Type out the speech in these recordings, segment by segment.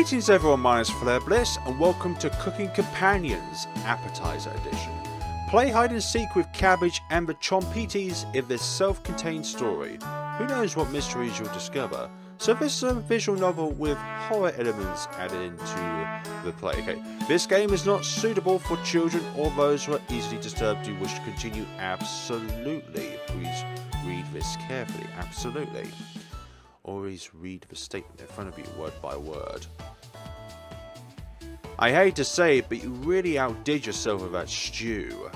Greetings everyone, my name is FlareBlitzed and welcome to Cooking Companions Appetizer Edition. Play hide and seek with Cabbage and the Chompettes in this self-contained story. Who knows what mysteries you'll discover. So this is a visual novel with horror elements added into the play. Okay, this game is not suitable for children or those who are easily disturbed who wish to continue. Absolutely. Please read this carefully. Absolutely. Always read the statement in front of you word by word. I hate to say it, but you really outdid yourself with that stew.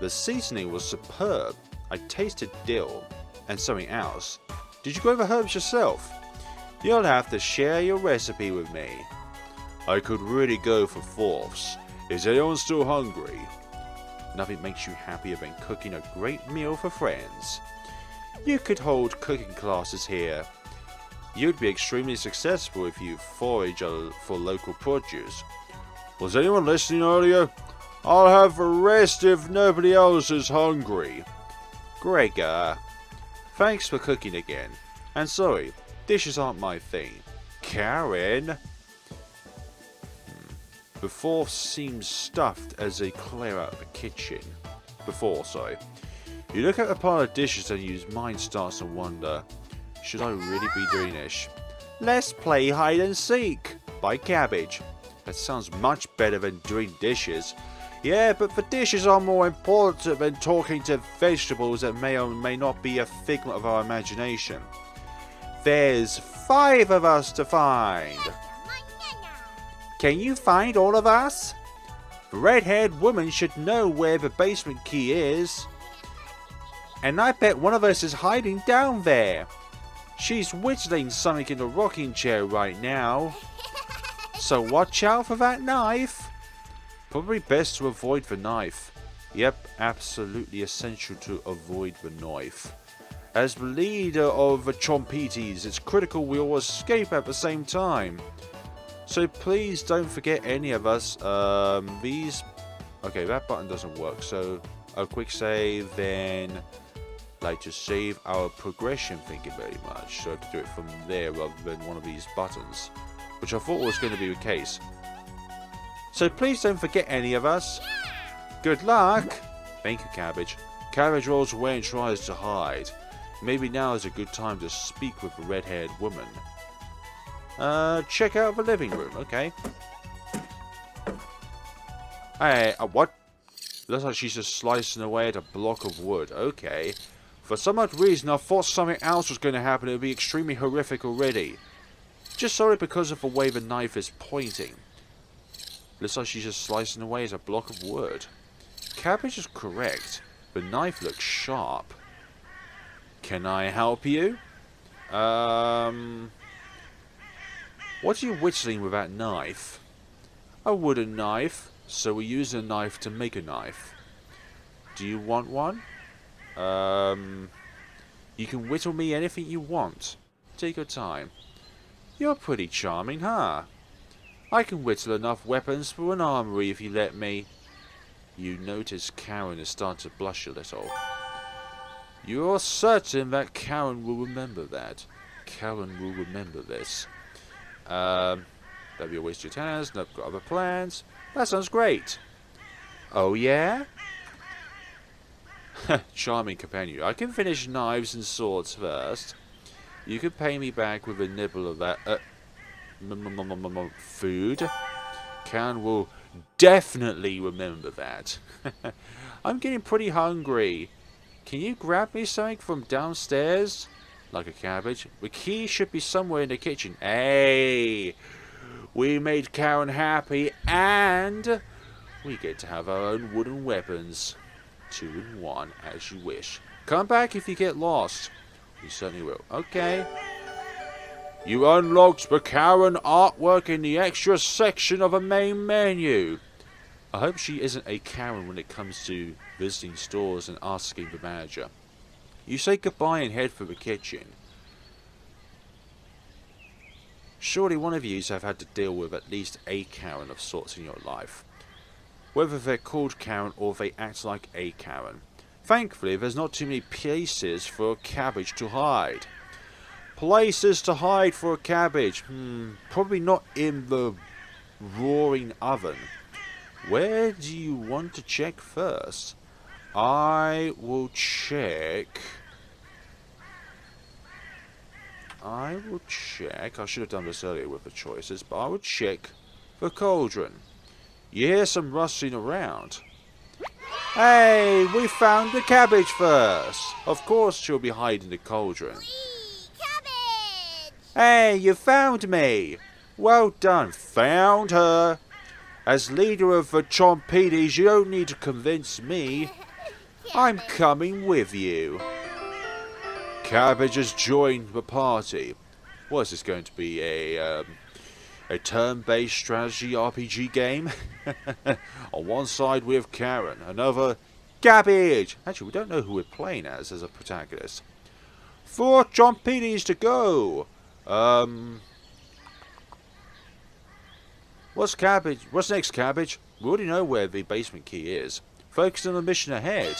The seasoning was superb. I tasted dill and something else. Did you grow the herbs yourself? You'll have to share your recipe with me. I could really go for fourths. Is anyone still hungry? Nothing makes you happier than cooking a great meal for friends. You could hold cooking classes here. You'd be extremely successful if you forage for local produce. Was anyone listening earlier? I'll have the rest if nobody else is hungry. Gregor, thanks for cooking again. And sorry, dishes aren't my thing. Karen? Hmm. Before seems stuffed as they clear out the kitchen. Before, sorry. You look at the pile of dishes and your mind starts to wonder, should I really be doing this? Let's play hide and seek by Cabbage. That sounds much better than doing dishes. Yeah, but the dishes are more important than talking to vegetables that may or may not be a figment of our imagination. There's five of us to find. Can you find all of us? The red-haired woman should know where the basement key is. And I bet one of us is hiding down there. She's whittling something in the rocking chair right now. So watch out for that knife. Probably best to avoid the knife. Yep, absolutely essential to avoid the knife. As the leader of the Chompettes, it's critical we all escape at the same time. So please don't forget any of us. Um, these... Okay, that button doesn't work, so a quick save, then like to save our progression thank you very much so I have to do it from there rather than one of these buttons which I thought was going to be the case. So please don't forget any of us. Good luck. Thank you cabbage. Cabbage rolls away and tries to hide. Maybe now is a good time to speak with the red-haired woman. Uh check out the living room okay. Hey uh, what? Looks like she's just slicing away at a block of wood okay for some odd reason, I thought something else was going to happen. It would be extremely horrific already. Just sorry because of the way the knife is pointing. Looks like she's just slicing away as a block of wood. Cabbage is correct. The knife looks sharp. Can I help you? Um... What are you whittling with that knife? A wooden knife. So we use a knife to make a knife. Do you want one? Um, you can whittle me anything you want. Take your time. You're pretty charming, huh? I can whittle enough weapons for an armory if you let me. You notice Karen is starting to blush a little. You're certain that Karen will remember that. Karen will remember this. Um, that'd be a waste of your time. Nope, got other plans. That sounds great. Oh yeah? Charming companion. I can finish knives and swords first. You can pay me back with a nibble of that uh, food. Karen will definitely remember that. I'm getting pretty hungry. Can you grab me something from downstairs? Like a cabbage. The key should be somewhere in the kitchen. Hey! We made Karen happy and we get to have our own wooden weapons two and one as you wish. Come back if you get lost. You certainly will. Okay. You unlocked the Karen artwork in the extra section of a main menu. I hope she isn't a Karen when it comes to visiting stores and asking the manager. You say goodbye and head for the kitchen. Surely one of you have had to deal with at least a Karen of sorts in your life whether they're called Karen or they act like a Karen. Thankfully, there's not too many places for a cabbage to hide. Places to hide for a cabbage. Hmm, probably not in the roaring oven. Where do you want to check first? I will check... I will check... I should have done this earlier with the choices, but I will check the cauldron. You hear some rustling around. Hey, we found the cabbage first. Of course she'll be hiding the cauldron. Hey, you found me! Well done, found her! As leader of the Chompettes, you don't need to convince me. I'm coming with you. Cabbage has joined the party. What is this going to be, a, um, a turn-based strategy RPG game? On one side we have Karen, another Cabbage! Actually, we don't know who we're playing as as a protagonist. Four Chompettes to go! Um, what's cabbage? What's next, cabbage? We already know where the basement key is. Focus on the mission ahead.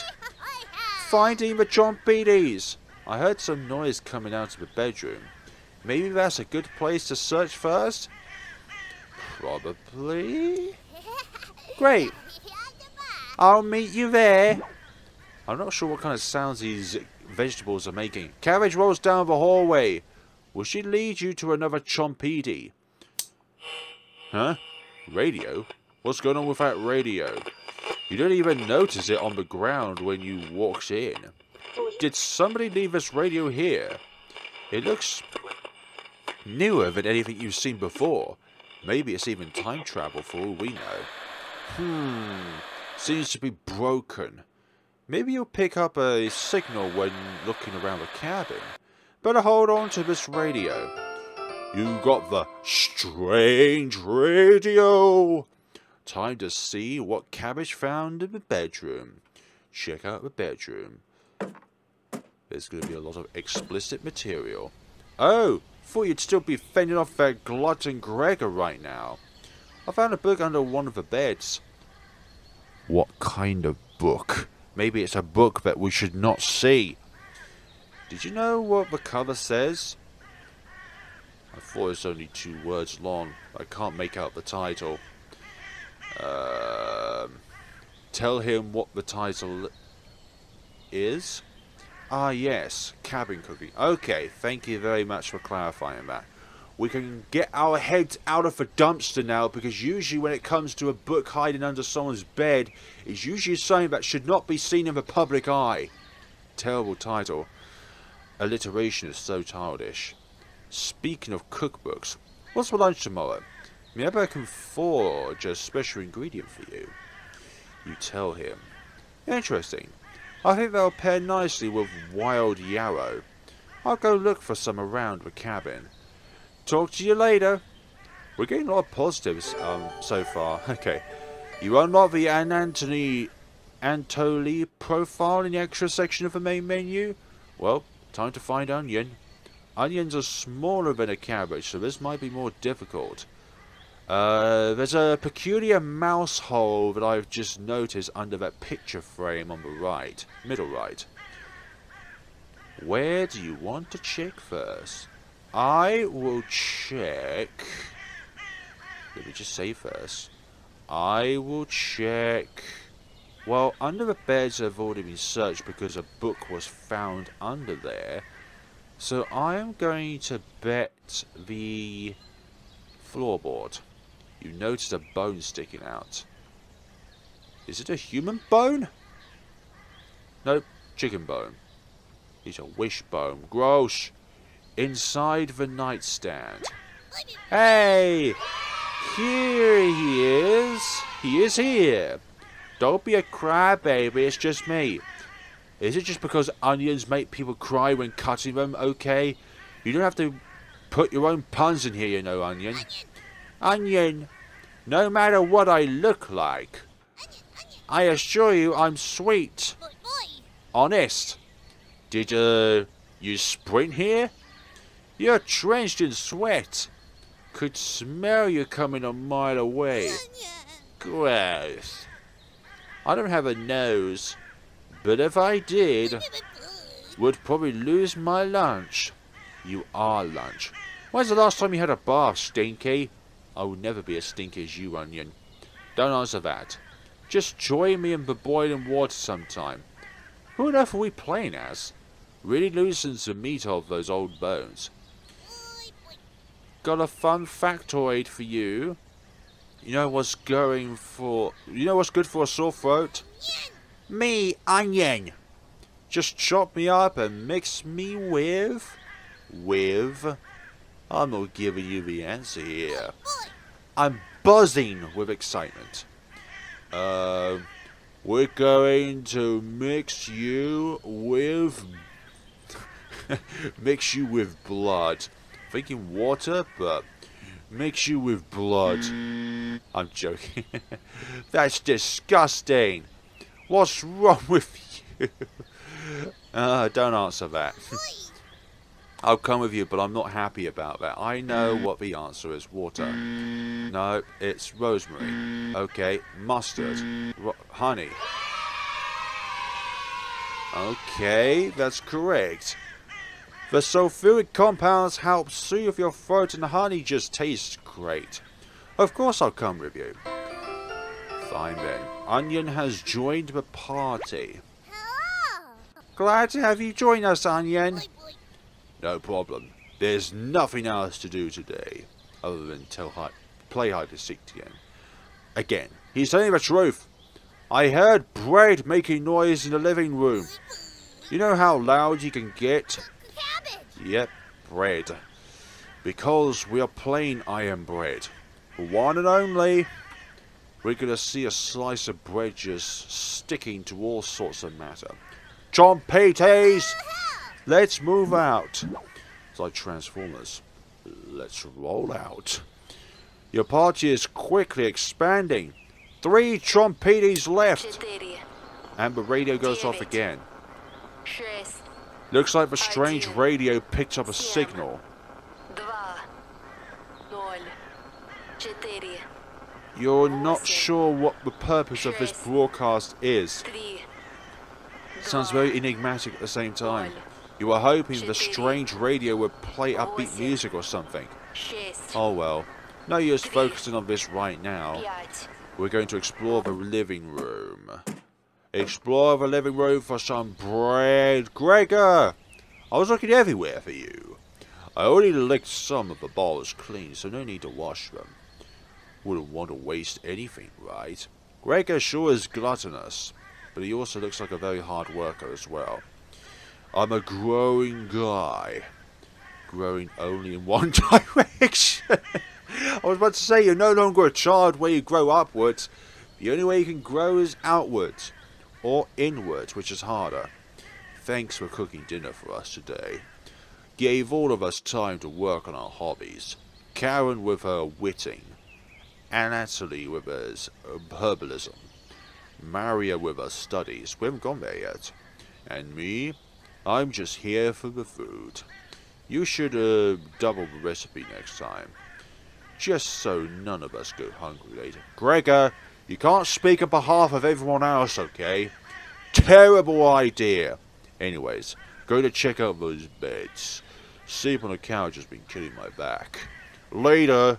Finding the Chompettes. I heard some noise coming out of the bedroom. Maybe that's a good place to search first? Probably. Great. I'll meet you there. I'm not sure what kind of sounds these vegetables are making. Cabbage rolls down the hallway. Will she lead you to another Chompette? Huh? Radio? What's going on with that radio? You don't even notice it on the ground when you walked in. Did somebody leave this radio here? It looks newer than anything you've seen before. Maybe it's even time travel for all we know. Hmm, seems to be broken. Maybe you'll pick up a signal when looking around the cabin. Better hold on to this radio. You got the strange radio. Time to see what Cabbage found in the bedroom. Check out the bedroom. There's going to be a lot of explicit material. Oh, thought you'd still be fending off that glutton Gregor right now. I found a book under one of the beds. What kind of book? Maybe it's a book that we should not see. Did you know what the cover says? I thought it was only two words long. I can't make out the title. Um, tell him what the title is. Ah, yes, cabin cooking. Okay, thank you very much for clarifying that. We can get our heads out of the dumpster now because usually when it comes to a book hiding under someone's bed, it's usually something that should not be seen in the public eye. Terrible title. Alliteration is so childish. Speaking of cookbooks, what's for lunch tomorrow? Maybe I can forge a special ingredient for you. You tell him. Interesting. I think they'll pair nicely with wild yarrow. I'll go look for some around the cabin. Talk to you later. We're getting a lot of positives um, so far. Okay. You unlock the Anne Anthony Anatoly profile in the extra section of the main menu. Well, Time to find onion. Onions are smaller than a cabbage, so this might be more difficult. Uh, there's a peculiar mouse hole that I've just noticed under that picture frame on the right, middle right. Where do you want to check first? I will check... Let me just say first. I will check... Well, under the beds have already been searched because a book was found under there. So I am going to bet the floorboard. You notice a bone sticking out. Is it a human bone? Nope, chicken bone. It's a wishbone. Gross. Inside the nightstand. Hey! Here he is. He is here. Don't be a crybaby, it's just me. Is it just because onions make people cry when cutting them, okay? You don't have to put your own puns in here, you know, onion. Onion, no matter what I look like, I assure you I'm sweet. Honest. Did uh, you sprint here? You're drenched in sweat. Could smell you coming a mile away. Gross. I don't have a nose, but if I did, would probably lose my lunch. You are lunch. When's the last time you had a bath, Stinky? I will never be as stinky as you, Onion. Don't answer that. Just join me in the boiling water sometime. Who on earth are we playing as? Really loosens the meat of those old bones. Got a fun factoid for you. You know what's going for... You know what's good for a sore throat? Me, onion. Just chop me up and mix me with... With... I'm not giving you the answer here. I'm buzzing with excitement. Uh, we're going to mix you with... mix you with blood. Thinking water, but mix you with blood. I'm joking. That's disgusting. What's wrong with you? Uh, don't answer that. I'll come with you, but I'm not happy about that. I know mm. what the answer is. Water. Mm. No, it's rosemary. Mm. Okay, mustard. Ro honey. Okay, that's correct. The sulfuric compounds help soothe your throat and the honey just tastes great. Of course I'll come with you. Fine then. Onion has joined the party. Hello! Glad to have you join us, Onion. No problem. There's nothing else to do today, other than tell hi play hide and seek again. Again, he's telling the truth. I heard bread making noise in the living room. You know how loud you can get? Yep, bread. Because we are playing I Am Bread. One and only. We're going to see a slice of bread just sticking to all sorts of matter. Chompettes! Let's move out. It's like Transformers. Let's roll out. Your party is quickly expanding. Three Chompettes left. And the radio goes off again. Looks like the strange radio picked up a signal. You're not sure what the purpose of this broadcast is. Sounds very enigmatic at the same time. You were hoping the strange radio would play upbeat music or something. Oh well. No use focusing on this right now. We're going to explore the living room. Explore the living room for some bread. Gregor! I was looking everywhere for you. I already licked some of the balls clean, so no need to wash them. Wouldn't want to waste anything, right? Gregor sure is gluttonous, but he also looks like a very hard worker as well. I'm a growing guy. Growing only in one direction. I was about to say, you're no longer a child where you grow upwards. The only way you can grow is outwards. Or inwards, which is harder. Thanks for cooking dinner for us today. Gave all of us time to work on our hobbies. Karen with her witting. Natalie with her herbalism. Maria with her studies. We haven't gone there yet. And me, I'm just here for the food. You should uh, double the recipe next time. Just so none of us go hungry later. Gregor, you can't speak on behalf of everyone else, okay? Terrible idea. Anyways, go to check out those beds. Sleep on the couch has been killing my back. Later.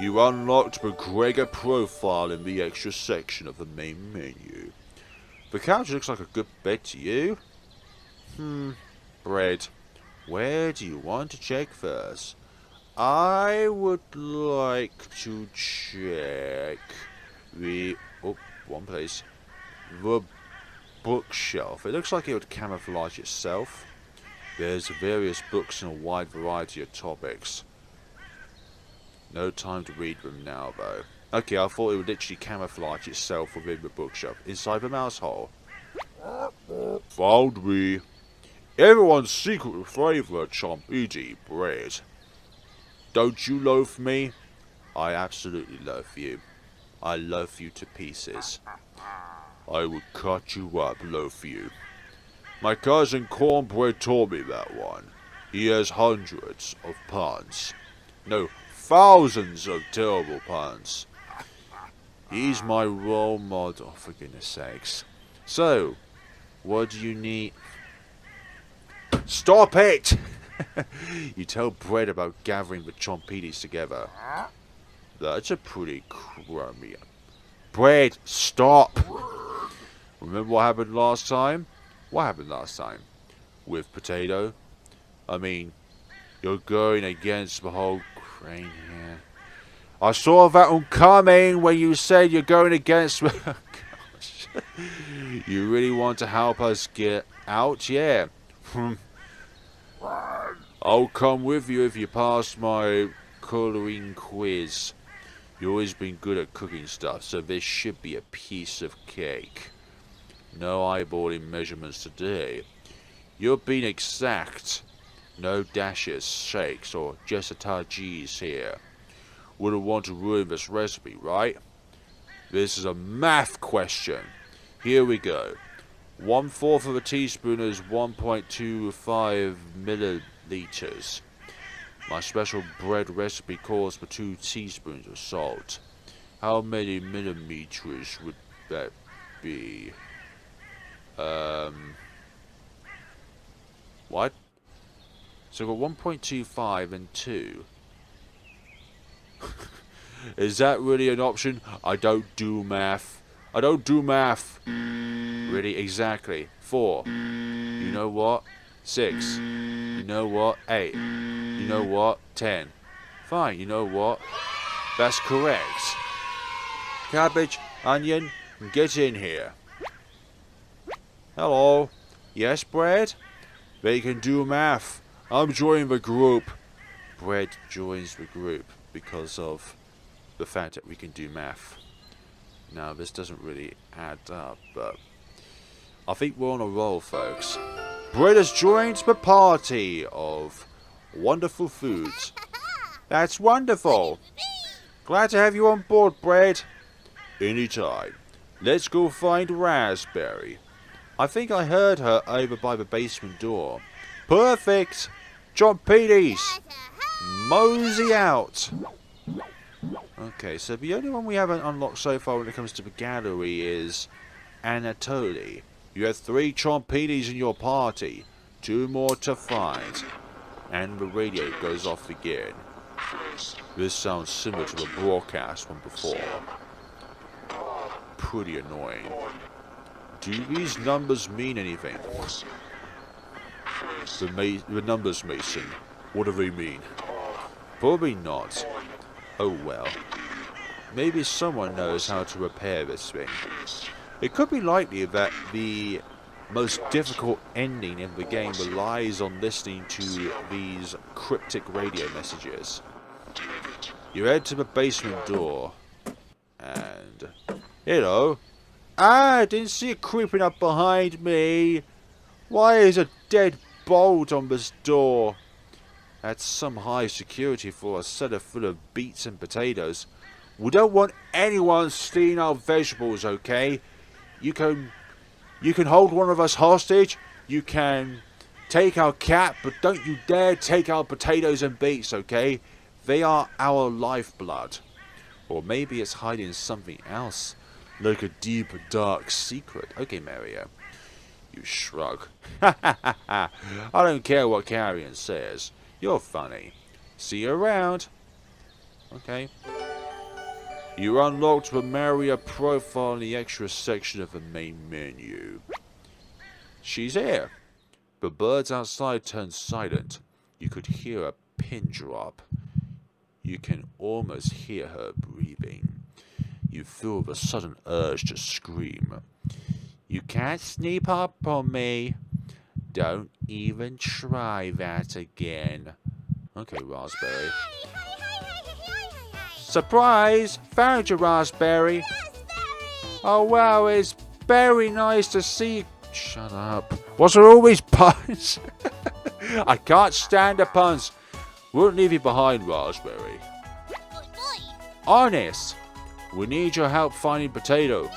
You unlocked the Gregor profile in the extra section of the main menu. The couch looks like a good bed to you. Hmm, bread. Where do you want to check first? I would like to check the... Oh, one place. The bookshelf. It looks like it would camouflage itself. There's various books in a wide variety of topics. No time to read them now, though. Okay, I thought it would literally camouflage itself within the bookshop. inside the mouse hole. Found me. Everyone's secret favourite Chompette bread. Don't you loathe me? I absolutely loaf you. I loaf you to pieces. I would cut you up, loaf you. My cousin Cornbread told me that one. He has hundreds of puns. No, thousands of terrible puns. He's my role model, for goodness sakes. So, what do you need? Stop it! you tell Bread about gathering the Chompies together. That's a pretty crummy. Bread, stop! Remember what happened last time? What happened last time? With Potato? I mean, you're going against the whole crane here. I saw that one coming when you said you're going against... Gosh. you really want to help us get out? Yeah. Hmm. I'll come with you if you pass my colouring quiz. You've always been good at cooking stuff, so this should be a piece of cake. No eyeballing measurements today. You've been exact. No dashes, shakes, or just a tajis here. Wouldn't want to ruin this recipe, right? This is a math question. Here we go. One fourth of a teaspoon is 1.25 milliliters. My special bread recipe calls for two teaspoons of salt. How many millimeters would that be? Um, what? So we've got 1.25 and 2. Is that really an option? I don't do math. I don't do math. Really, exactly. 4. You know what? 6. You know what? 8. You know what? 10. Fine, you know what? That's correct. Cabbage, onion, get in here. Hello. Yes, Bread? They can do math. I'm joining the group. Bread joins the group because of the fact that we can do math. Now, this doesn't really add up, but I think we're on a roll, folks. Bread has joined the party of wonderful foods. That's wonderful. Glad to have you on board, Bread. Anytime. Let's go find Raspberry. I think I heard her over by the basement door. Perfect! Chompettes! Mosey out! Okay, so the only one we haven't unlocked so far when it comes to the gallery is Anatoly. You have three Chompies in your party. Two more to find. And the radio goes off again. This sounds similar to the broadcast from before. Pretty annoying. Do these numbers mean anything? The, the numbers, Mason. What do they mean? Probably not. Oh well. Maybe someone knows how to repair this thing. It could be likely that the most difficult ending in the game relies on listening to these cryptic radio messages. You head to the basement door, and... Hello, Ah, I didn't see it creeping up behind me. Why is a dead bolt on this door? That's some high security for a cellar full of beets and potatoes. We don't want anyone stealing our vegetables, okay? You can you can hold one of us hostage. You can take our cat, but don't you dare take our potatoes and beets, okay? They are our lifeblood. Or maybe it's hiding something else like a deep, dark secret. Okay, Mario. You shrug. I don't care what Karen says. You're funny. See you around. Okay. You unlocked the Maria profile in the extra section of the main menu. She's here. The birds outside turned silent. You could hear a pin drop. You can almost hear her breathing you feel the sudden urge to scream. You can't sneak up on me. Don't even try that again. Okay, Raspberry. Surprise! Found you, Raspberry. Oh, wow, it's very nice to see you. Shut up. Was there always puns? I can't stand the puns. Won't leave you behind, Raspberry. Honest. We need your help finding Potato.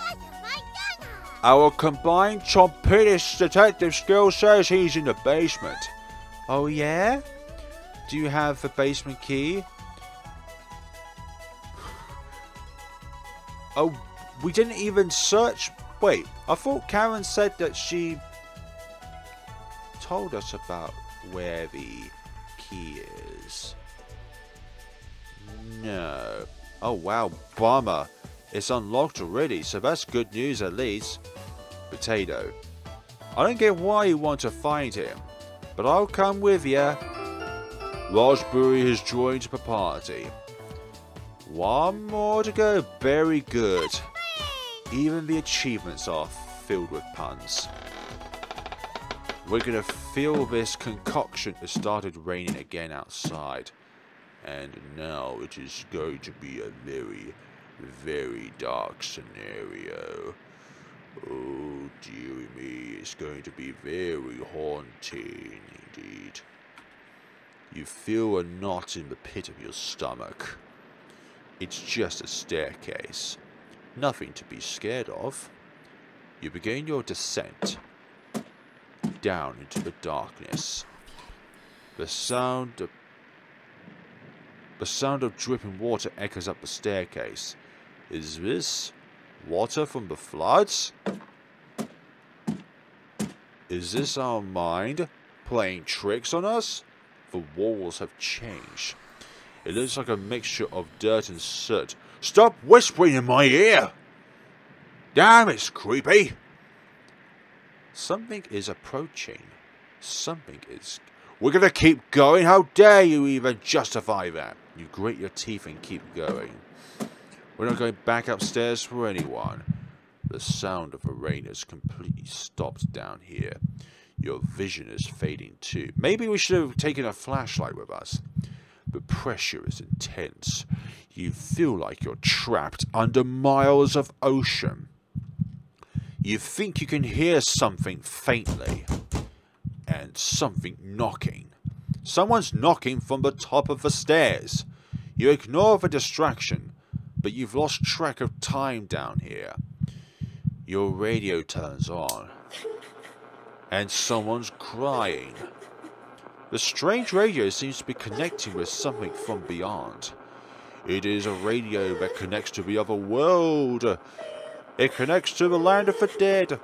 Our combined Chompettes detective skill says he's in the basement. Oh yeah? Do you have the basement key? Oh, we didn't even search. Wait, I thought Karen said that she told us about where the key is. No. Oh wow, bummer. It's unlocked already, so that's good news at least. Potato. I don't get why you want to find him, but I'll come with you. Raspberry has joined the party. One more to go, very good. Even the achievements are filled with puns. We're gonna feel this concoction. It started raining again outside. And now it is going to be a very, very dark scenario. Oh dear me, it's going to be very haunting indeed. You feel a knot in the pit of your stomach. It's just a staircase. Nothing to be scared of. You begin your descent down into the darkness. The sound of the sound of dripping water echoes up the staircase. Is this water from the floods? Is this our mind playing tricks on us? The walls have changed. It looks like a mixture of dirt and soot. Stop whispering in my ear! Damn, it's creepy! Something is approaching. Something is... We're gonna keep going? How dare you even justify that? You grit your teeth and keep going. We're not going back upstairs for anyone. The sound of the rain has completely stopped down here. Your vision is fading too. Maybe we should have taken a flashlight with us. The pressure is intense. You feel like you're trapped under miles of ocean. You think you can hear something faintly. And something knocking. Someone's knocking from the top of the stairs. You ignore the distraction, but you've lost track of time down here. Your radio turns on. And someone's crying. The strange radio seems to be connecting with something from beyond. It is a radio that connects to the other world. It connects to the land of the dead.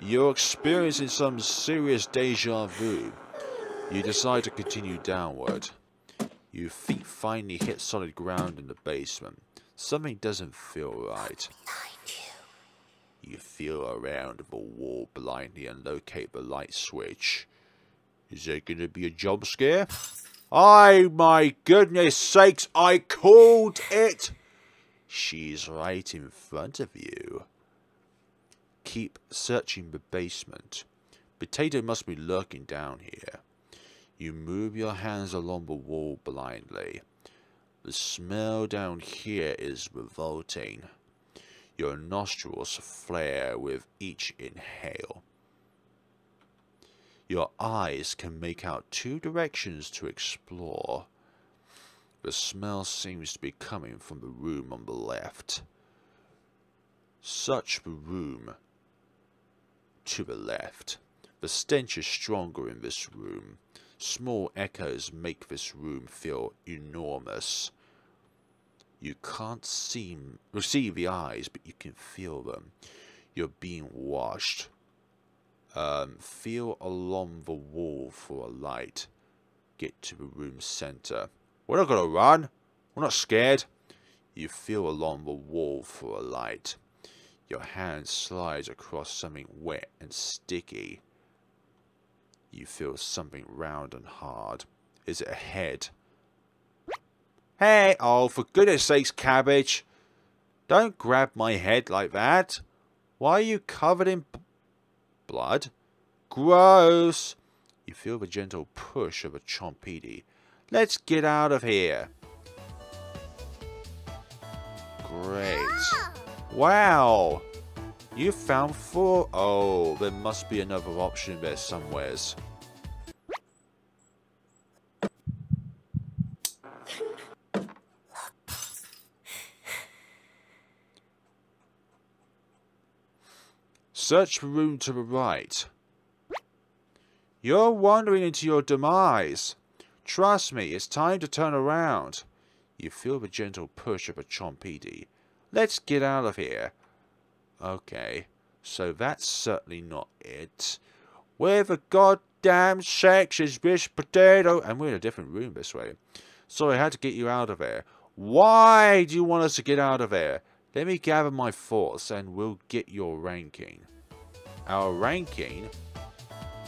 You're experiencing some serious deja vu. You decide to continue downward. Your feet finally hit solid ground in the basement. Something doesn't feel right. You feel around the wall blindly and locate the light switch. Is there going to be a jump scare? Oh my goodness sakes, I called it! She's right in front of you. Keep searching the basement. Potato must be lurking down here. You move your hands along the wall blindly. The smell down here is revolting. Your nostrils flare with each inhale. Your eyes can make out two directions to explore. The smell seems to be coming from the room on the left. Search the room to the left. The stench is stronger in this room. Small echoes make this room feel enormous. You can't see, see the eyes, but you can feel them. You're being washed. Um, feel along the wall for a light. Get to the room's center. We're not going to run. We're not scared. You feel along the wall for a light. Your hand slides across something wet and sticky. You feel something round and hard. Is it a head? Hey, oh, for goodness sakes, cabbage. Don't grab my head like that. Why are you covered in blood? Gross. You feel the gentle push of a Chompette. Let's get out of here. Great. Wow. You found four. Oh, there must be another option there somewheres. Search the room to the right. You're wandering into your demise. Trust me, it's time to turn around. You feel the gentle push of a Chompette. Let's get out of here. Okay, so that's certainly not it. Where the god damn sexist bitch potato. And we're in a different room this way. Sorry, I had to get you out of there. Why do you want us to get out of there? Let me gather my thoughts and we'll get your ranking. Our ranking?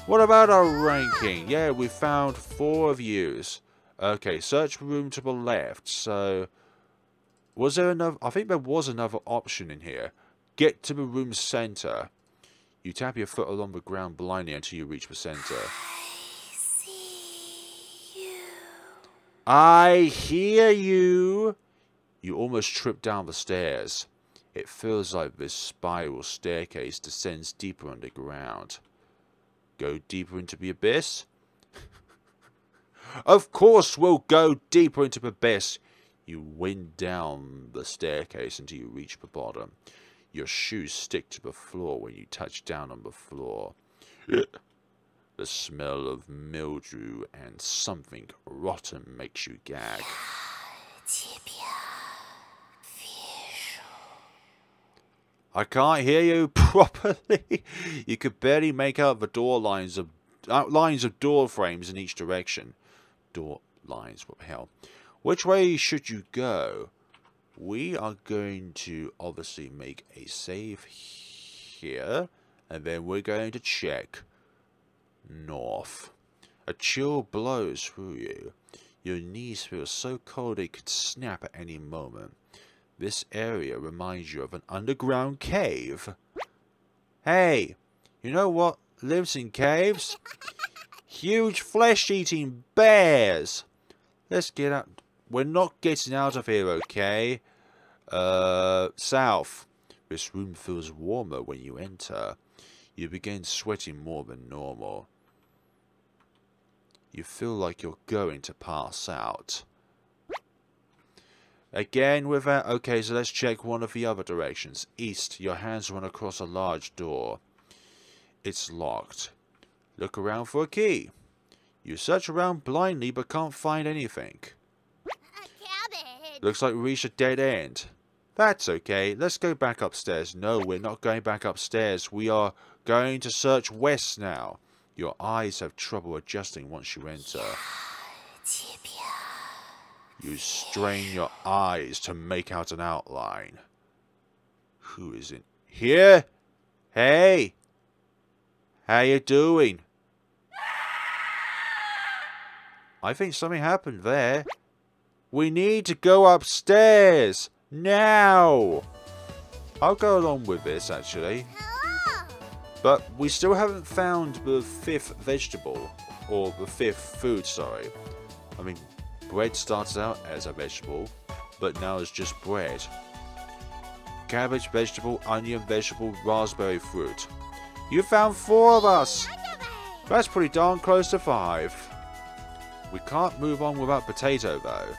What about our ranking? Yeah, we found four of yous. Okay, search room to the left. So, was there another? I think there was another option in here. Get to the room's center. You tap your foot along the ground blindly until you reach the center. I see you. I hear you. You almost trip down the stairs. It feels like this spiral staircase descends deeper underground. Go deeper into the abyss? of course we'll go deeper into the abyss. You wind down the staircase until you reach the bottom. Your shoes stick to the floor when you touch down on the floor. the smell of mildew and something rotten makes you gag. I can't hear you properly. you could barely make out the door lines of uh, outlines of door frames in each direction. Door lines, what the hell? Which way should you go? We are going to obviously make a save here, and then we're going to check north. A chill blows through you. Your knees feel so cold they could snap at any moment. This area reminds you of an underground cave. Hey, you know what lives in caves? Huge flesh-eating bears. Let's get out. We're not getting out of here, okay? Uh, south. This room feels warmer when you enter. You begin sweating more than normal. You feel like you're going to pass out. Again with that. Okay, so let's check one of the other directions. East, your hands run across a large door. It's locked. Look around for a key. You search around blindly but can't find anything. Looks like we reached a dead end. That's okay. Let's go back upstairs. No, we're not going back upstairs. We are going to search west now. Your eyes have trouble adjusting once you enter. You strain your eyes to make out an outline. Who is in here? Hey! How you doing? I think something happened there. We need to go upstairs. Now! I'll go along with this, actually. But we still haven't found the fifth vegetable. Or the fifth food, sorry. I mean, bread starts out as a vegetable, but now it's just bread. Cabbage, vegetable, onion, vegetable, raspberry fruit. You found four of us! That's pretty darn close to five. We can't move on without potato though.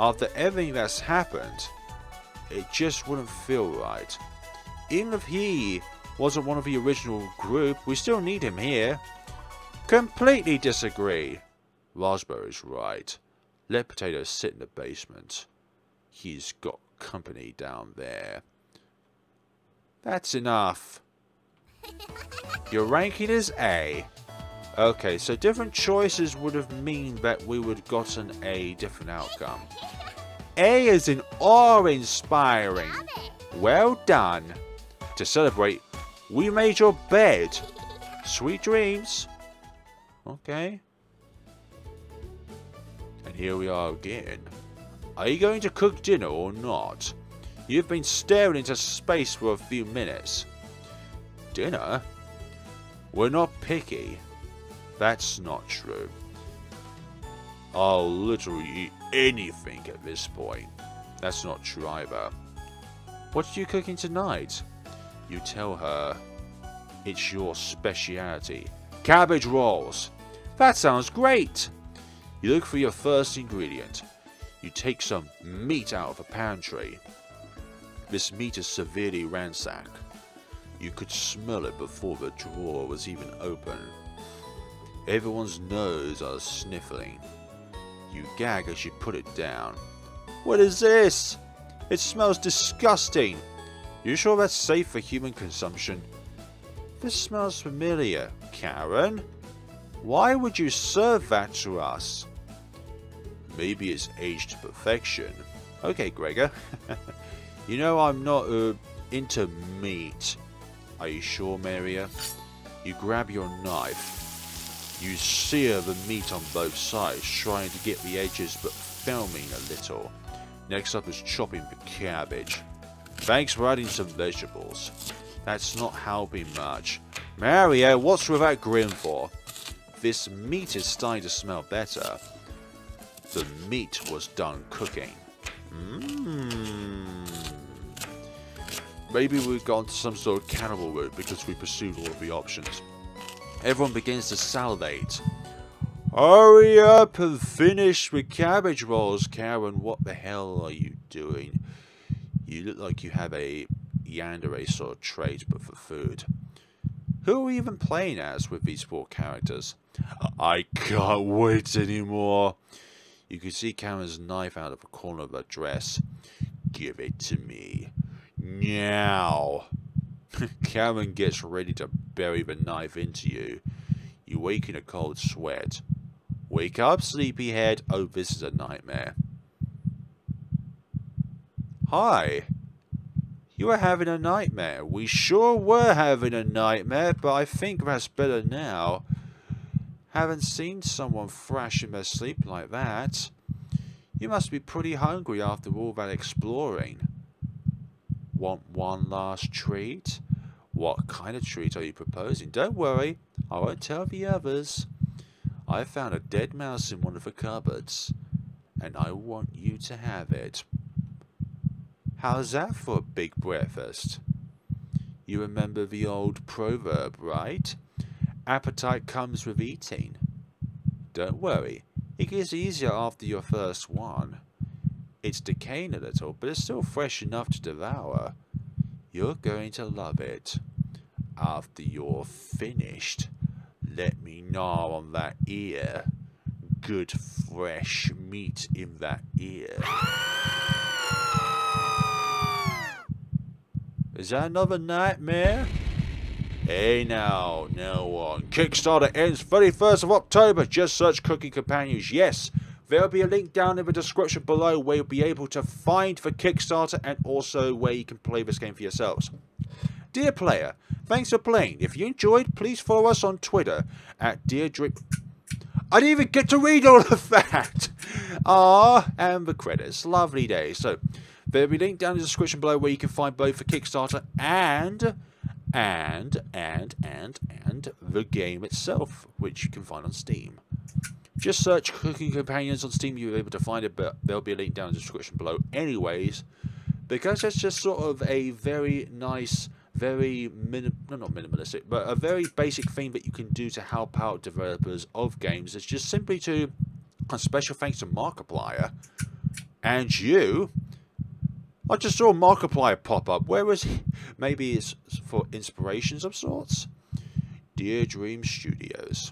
After everything that's happened, it just wouldn't feel right. Even if he wasn't one of the original group, we still need him here. Completely disagree. Raspberry's right. Let Potato sit in the basement. He's got company down there. That's enough. Your ranking is A. Okay, so different choices would have mean that we would have gotten a different outcome. A is in awe-inspiring. Well done. To celebrate, we made your bed. Sweet dreams. Okay. And here we are again. Are you going to cook dinner or not? You've been staring into space for a few minutes. Dinner? We're not picky. That's not true. I'll literally eat anything at this point. That's not true either. What are you cooking tonight? You tell her it's your speciality. Cabbage rolls. That sounds great. You look for your first ingredient. You take some meat out of the pantry. This meat is severely ransacked. You could smell it before the drawer was even open. Everyone's nose are sniffling. You gag as you put it down. What is this? It smells disgusting. You sure that's safe for human consumption? This smells familiar. Karen? Why would you serve that to us? Maybe it's aged to perfection. Okay, Gregor. you know I'm not uh, into meat. Are you sure, Maria? You grab your knife. You sear the meat on both sides, trying to get the edges but filming a little. Next up is chopping the cabbage. Thanks for adding some vegetables. That's not helping much. Mario, what's with that grin for? This meat is starting to smell better. The meat was done cooking. Mmm. Maybe we've gone to some sort of cannibal route because we pursued all of the options. Everyone begins to salivate. Hurry up and finish with cabbage rolls, Karen. What the hell are you doing? You look like you have a yandere sort of trait, but for food. Who are we even playing as with these four characters? I can't wait anymore. You can see Karen's knife out of the corner of her dress. Give it to me. Now. Karen gets ready to bury the knife into you. You wake in a cold sweat. Wake up, sleepyhead. Oh, this is a nightmare. Hi. You were having a nightmare. We sure were having a nightmare, but I think that's better now. Haven't seen someone thrash in their sleep like that. You must be pretty hungry after all that exploring. Want one last treat? What kind of treat are you proposing? Don't worry, I won't tell the others. I found a dead mouse in one of the cupboards, and I want you to have it. How's that for a big breakfast? You remember the old proverb, right? Appetite comes with eating. Don't worry, it gets easier after your first one. It's decaying a little, but it's still fresh enough to devour. You're going to love it. After you're finished, let me gnaw on that ear. Good fresh meat in that ear. Is that another nightmare? Hey now, no one. Kickstarter ends 31st of October. Just search Cooking Companions. Yes, there'll be a link down in the description below where you'll be able to find the Kickstarter and also where you can play this game for yourselves. Dear player, thanks for playing. If you enjoyed, please follow us on Twitter at Deer Dream. I didn't even get to read all of that. Ah, and the credits. Lovely day. So, there'll be a link down in the description below where you can find both the Kickstarter and and and and and the game itself, which you can find on Steam. Just search Cooking Companions on Steam, you'll be able to find it, but there'll be a link down in the description below anyways, because it's just sort of a very nice, very, minim no, not minimalistic, but a very basic thing that you can do to help out developers of games. It's just simply to, a special thanks to Markiplier, and you, I just saw Markiplier pop up. Where was he? Maybe it's for inspirations of sorts? Deer Dream Studios.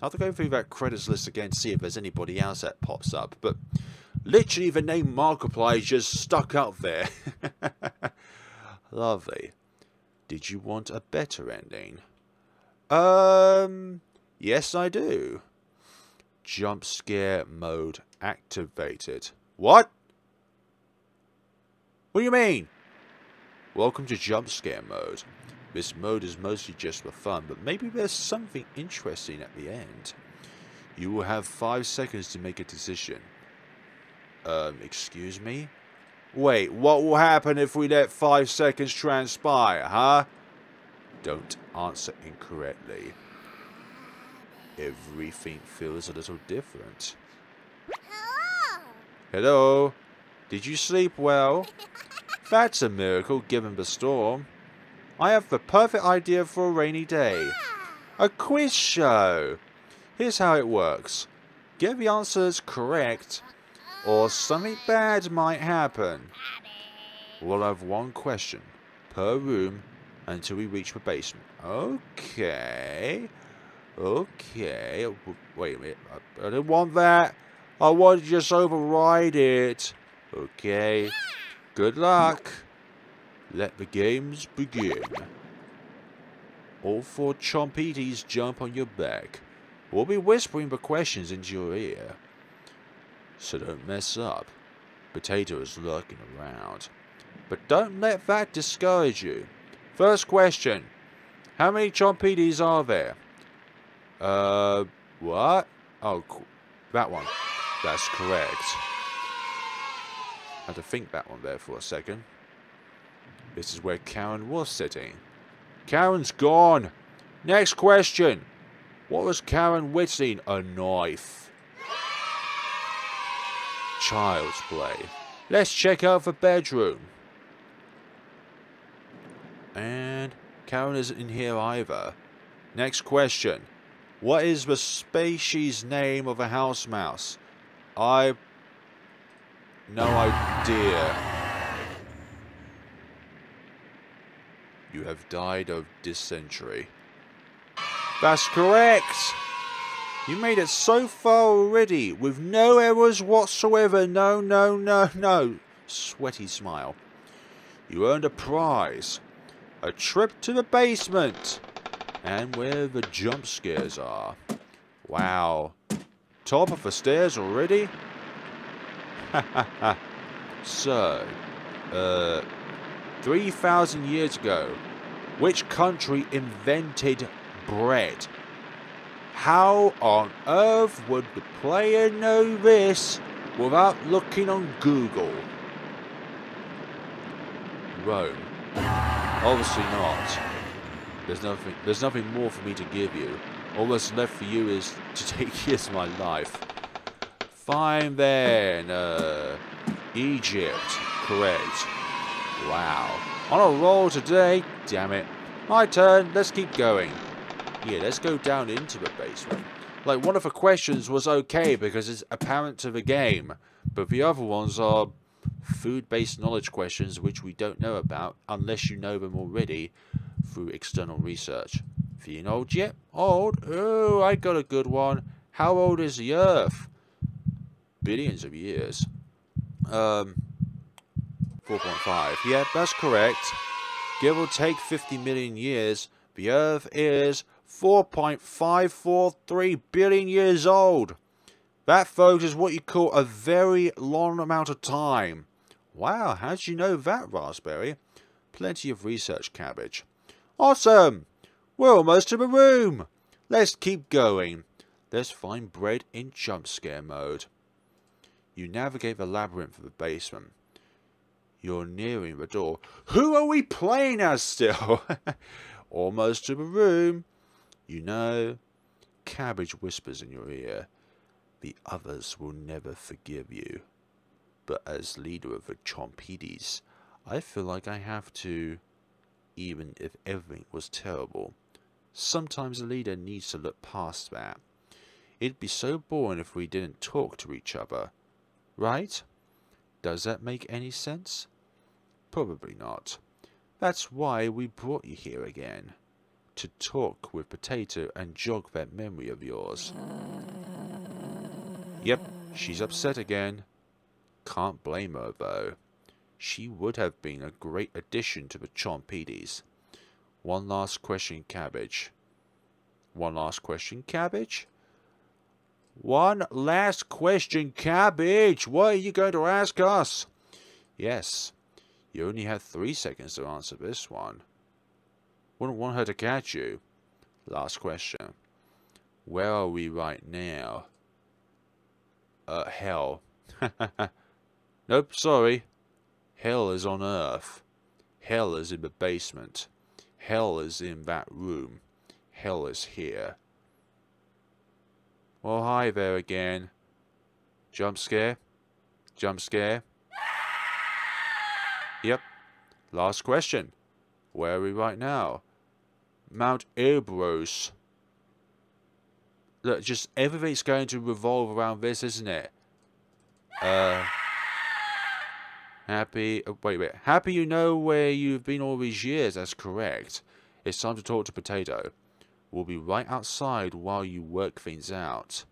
I'll have to go through that credits list again to see if there's anybody else that pops up. But literally the name Markiplier just stuck up there. Lovely. Did you want a better ending? Um, yes I do. Jump scare mode activated. What? What do you mean? Welcome to jump scare mode. This mode is mostly just for fun, but maybe there's something interesting at the end. You will have five seconds to make a decision. Um, excuse me? Wait, what will happen if we let five seconds transpire, huh? Don't answer incorrectly. Everything feels a little different. Hello. Hello? Did you sleep well? That's a miracle given the storm. I have the perfect idea for a rainy day. A quiz show. Here's how it works. Get the answers correct, or something bad might happen. We'll have one question per room until we reach the basement. Okay. Okay. Wait a minute. I didn't want that. I want to just override it. Okay. Good luck. Let the games begin. all four Chompettes jump on your back. We'll be whispering the questions into your ear. So don't mess up. Potato is lurking around. But don't let that discourage you. First question. How many Chompettes are there? Uh, what? Oh, that one. That's correct. I had to think that one there for a second. This is where Karen was sitting. Karen's gone. Next question. What was Karen whittling? A knife. Child's play. Let's check out the bedroom. And Karen isn't in here either. Next question. What is the species name of a house mouse? I... No idea. You have died of dysentery. That's correct! You made it so far already, with no errors whatsoever. No, no, no, no. Sweaty smile. You earned a prize. A trip to the basement. And where the jump scares are. Wow. Top of the stairs already? Ha ha ha. So, uh, 3,000 years ago, which country invented bread? How on earth would the player know this without looking on Google? Rome. Obviously not. There's nothing there's nothing more for me to give you. All that's left for you is to take years of my life. Fine then. Uh, Egypt. Correct. Wow. On a roll today. Damn it. My turn. Let's keep going. Yeah, let's go down into the basement. Like, one of the questions was okay because it's apparent to the game. But the other ones are food-based knowledge questions which we don't know about unless you know them already through external research. Feeling old yet? Old? Oh, I got a good one. How old is the Earth? Billions of years. Um, 4.5. Yeah, that's correct. Give or take 50 million years, the Earth is 4.543 billion years old. That, folks, is what you call a very long amount of time. Wow, how did you know that, Raspberry? Plenty of research, Cabbage. Awesome! We're almost to the room. Let's keep going. Let's find bread in jump scare mode. You navigate the labyrinth of the basement. You're nearing the door. Who are we playing as still? almost to the room. You know, Cabbage whispers in your ear, the others will never forgive you. But as leader of the Chompettes, I feel like I have to, even if everything was terrible. Sometimes a leader needs to look past that. It'd be so boring if we didn't talk to each other. Right? Does that make any sense? Probably not. That's why we brought you here again to talk with Potato and jog that memory of yours. Yep, she's upset again. Can't blame her, though. She would have been a great addition to the Chompettes. One last question, Cabbage. One last question, Cabbage? One last question, Cabbage! What are you going to ask us? Yes, you only have three seconds to answer this one. Wouldn't want her to catch you. Last question. Where are we right now? Uh, hell. nope, sorry. Hell is on Earth. Hell is in the basement. Hell is in that room. Hell is here. Well, hi there again. Jump scare? Jump scare? Yep. Last question. Where are we right now? Mount Elbrus. Look, just everything's going to revolve around this, isn't it? Uh, happy. Oh, wait, wait. Happy you know where you've been all these years. That's correct. It's time to talk to Potato. We'll be right outside while you work things out.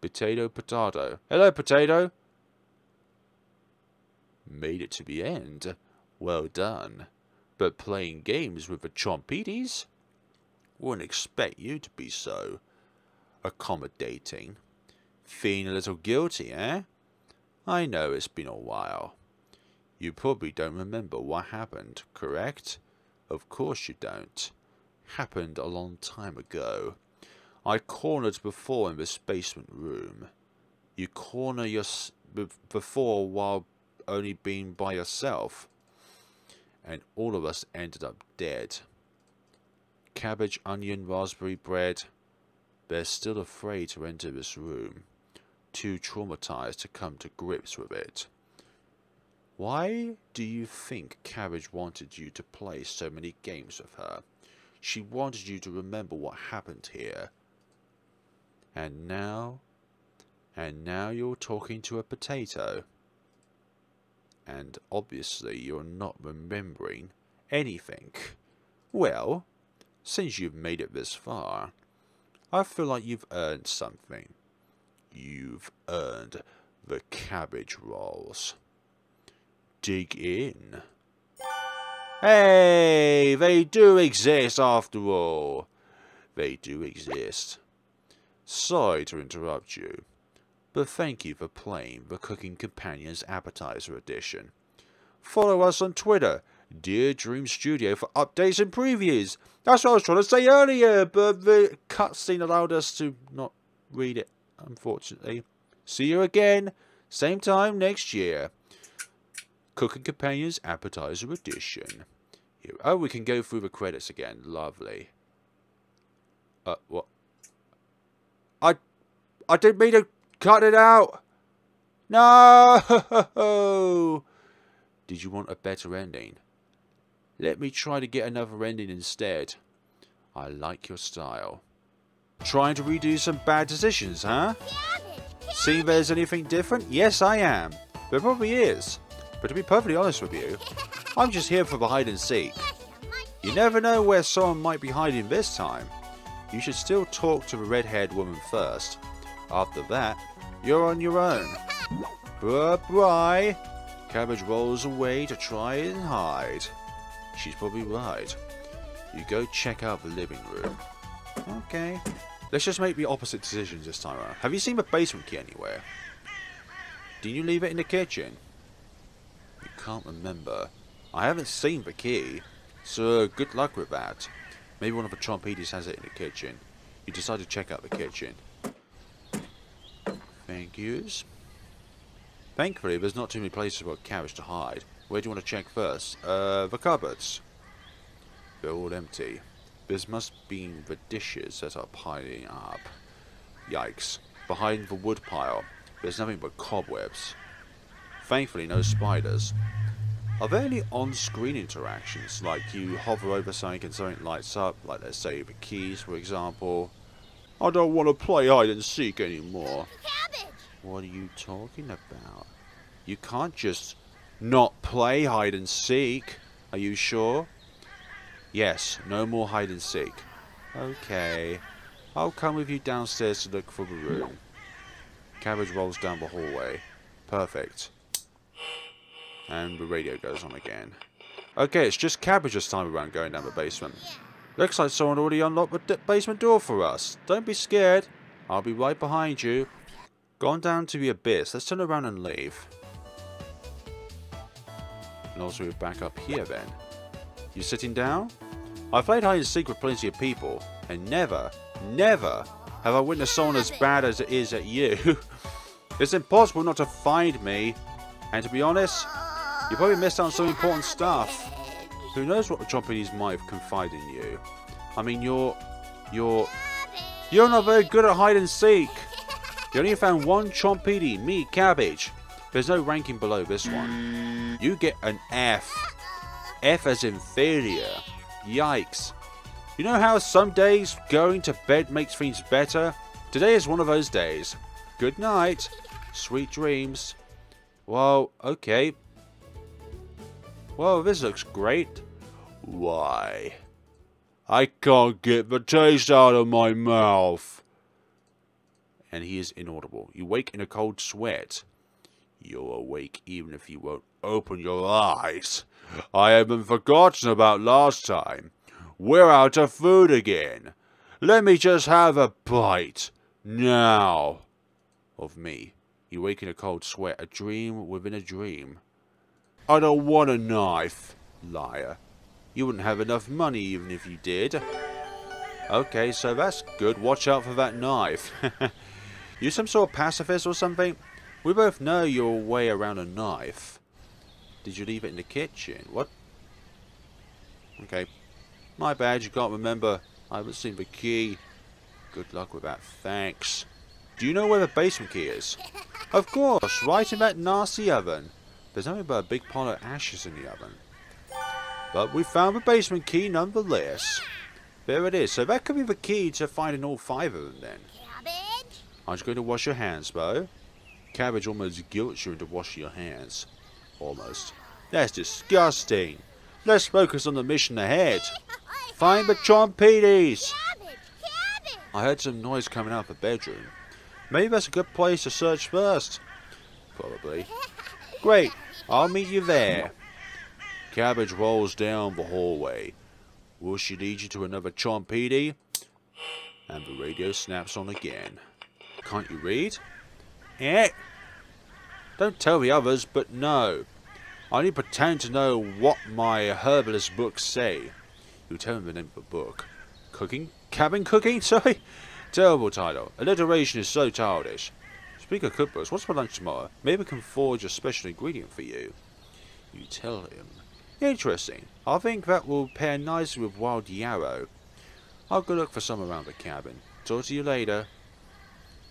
Potato, potato. Hello, Potato. Made it to the end. Well done. But playing games with the Chompettes? Wouldn't expect you to be so accommodating. Feeling a little guilty, eh? I know it's been a while. You probably don't remember what happened, correct? Of course you don't. Happened a long time ago. I cornered before in this basement room. You corner your before while only being by yourself. And all of us ended up dead. Cabbage, onion, raspberry bread. They're still afraid to enter this room. Too traumatized to come to grips with it. Why do you think Cabbage wanted you to play so many games with her? She wanted you to remember what happened here. And now... And now you're talking to a potato. And obviously you're not remembering anything. Well, since you've made it this far, I feel like you've earned something. You've earned the cabbage rolls dig in. Hey, they do exist after all. They do exist. Sorry to interrupt you, but thank you for playing the Cooking Companions Appetizer Edition. Follow us on Twitter, Deer Dream Studio, for updates and previews. That's what I was trying to say earlier, but the cutscene allowed us to not read it, unfortunately. See you again, same time next year. Cooking Companions Appetizer Edition. Here. Oh, we can go through the credits again. Lovely. Uh, what? I, I didn't mean to cut it out. No! Did you want a better ending? Let me try to get another ending instead. I like your style. Trying to redo some bad decisions, huh? See if there's anything different? Yes, I am. There probably is. But to be perfectly honest with you, I'm just here for the hide and seek. You never know where someone might be hiding this time. You should still talk to the red-haired woman first. After that, you're on your own. Bye-bye. Cabbage rolls away to try and hide. She's probably right. You go check out the living room. Okay. Let's just make the opposite decisions this time around. Have you seen the basement key anywhere? Did you leave it in the kitchen? Can't remember. I haven't seen the key, so good luck with that. Maybe one of the Chompettes has it in the kitchen. You decide to check out the kitchen. Thank yous. Thankfully, there's not too many places for a carriage to hide. Where do you want to check first? Uh, the cupboards. They're all empty. This must be the dishes that are piling up. Yikes. Behind the wood pile, there's nothing but cobwebs. Thankfully, no spiders. Are there any on-screen interactions, like you hover over something and something lights up, like let's say the keys, for example? I don't want to play hide and seek anymore. What are you talking about? You can't just not play hide and seek. Are you sure? Yes, no more hide and seek. Okay. I'll come with you downstairs to look for the room. Cabbage rolls down the hallway. Perfect. And the radio goes on again. Okay, it's just Cabbage this time around going down the basement. Looks like someone already unlocked the basement door for us. Don't be scared. I'll be right behind you. Gone down to the abyss. Let's turn around and leave. And also we're back up here then. You sitting down? I've played hide and seek with plenty of people, and never, never have I witnessed someone as bad as it is at you. it's impossible not to find me, and to be honest, you probably missed out on some important stuff. Who knows what the Chompettes might have confided in you. I mean, you're... You're... You're not very good at hide and seek. You only found one Chompette, me, Cabbage. There's no ranking below this one. You get an F. F as inferior. Yikes. You know how some days going to bed makes things better? Today is one of those days. Good night. Sweet dreams. Well, okay. Well, this looks great. Why? I can't get the taste out of my mouth. And he is inaudible. You wake in a cold sweat. You're awake even if you won't open your eyes. I haven't forgotten about last time. We're out of food again. Let me just have a bite. Now. Of me. You wake in a cold sweat, a dream within a dream. I don't want a knife. Liar. You wouldn't have enough money even if you did. Okay, so that's good. Watch out for that knife. you some sort of pacifist or something? We both know your way around a knife. Did you leave it in the kitchen? What? Okay. My bad, you can't remember. I haven't seen the key. Good luck with that, thanks. Do you know where the basement key is? Of course, right in that nasty oven. There's only but a big pile of ashes in the oven. But we found the basement key nonetheless. There it is. So that could be the key to finding all five of them then. Cabbage? Aren't you going to wash your hands, Bo? Cabbage almost guilts you into washing your hands. Almost. That's disgusting. Let's focus on the mission ahead. Find the Chompettes! Cabbage! Cabbage! I heard some noise coming out of the bedroom. Maybe that's a good place to search first. Probably. Great, I'll meet you there. Cabbage rolls down the hallway. Will she lead you to another Chompette? And the radio snaps on again. Can't you read? Eh? Don't tell the others, but no. I only pretend to know what my herbalist books say. You tell me the name of the book. Cooking? Cabin cooking? Sorry? Terrible title. Alliteration is so childish. Speak of cookbooks, what's for lunch tomorrow? Maybe I can forge a special ingredient for you. You tell him. Interesting. I think that will pair nicely with wild yarrow. I'll go look for some around the cabin. Talk to you later.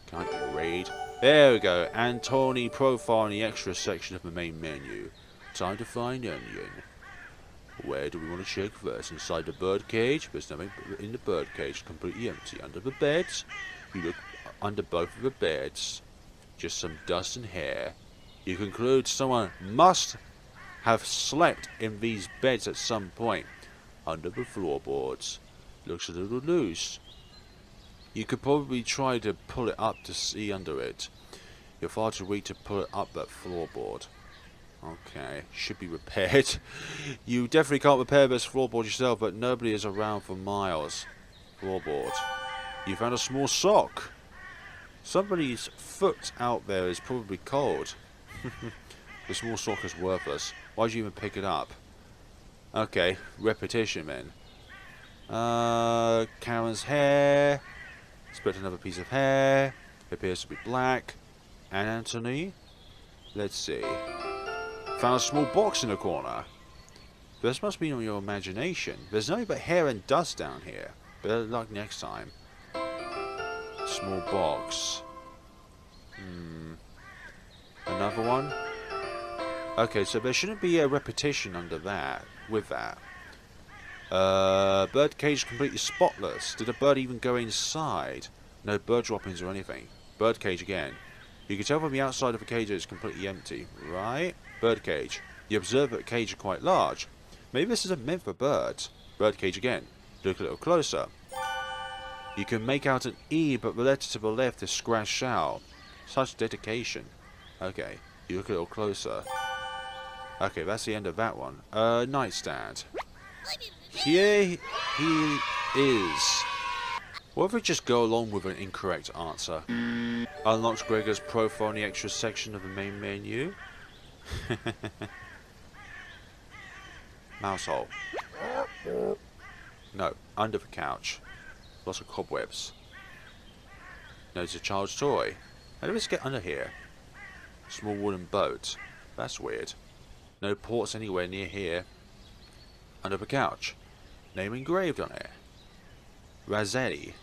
Can't read? There we go. Anatoly profile in the extra section of the main menu. Time to find onion. Where do we want to check first? Inside the bird cage? There's nothing in the bird cage. Completely empty. Under the beds? You look under both of the beds. Just some dust and hair. You conclude someone must have slept in these beds at some point. Under the floorboards. Looks a little loose. You could probably try to pull it up to see under it. You're far too weak to pull it up that floorboard. Okay, should be repaired. You definitely can't repair this floorboard yourself, but nobody is around for miles. Floorboard. You found a small sock. Somebody's foot out there is probably cold. the small sock is worthless. Why'd you even pick it up? Okay, repetition then. Uh, Karen's hair. Split another piece of hair. Appears to be black. And Anthony? Let's see. Found a small box in the corner. This must be on your imagination. There's nothing but hair and dust down here. Better luck next time. Small box. Hmm. Another one? Okay, so there shouldn't be a repetition under that, with that. Uh, bird cage completely spotless. Did a bird even go inside? No bird droppings or anything. Bird cage again. You can tell from the outside of the cage that it's completely empty, right? Bird cage. You observe that the cage is quite large. Maybe this isn't meant for birds. Bird cage again. Look a little closer. You can make out an E, but the letter to the left is scratched out. Such dedication. Okay, you look a little closer. Okay, that's the end of that one. Uh, nightstand. Here he is. What if we just go along with an incorrect answer? Unlocks Gregor's profile in the extra section of the main menu. Mouse hole. No, under the couch. Lots of cobwebs. No, it's a child's toy. How do we get under here? Small wooden boat. That's weird. No ports anywhere near here. Under the couch. Name engraved on it. Razzetti.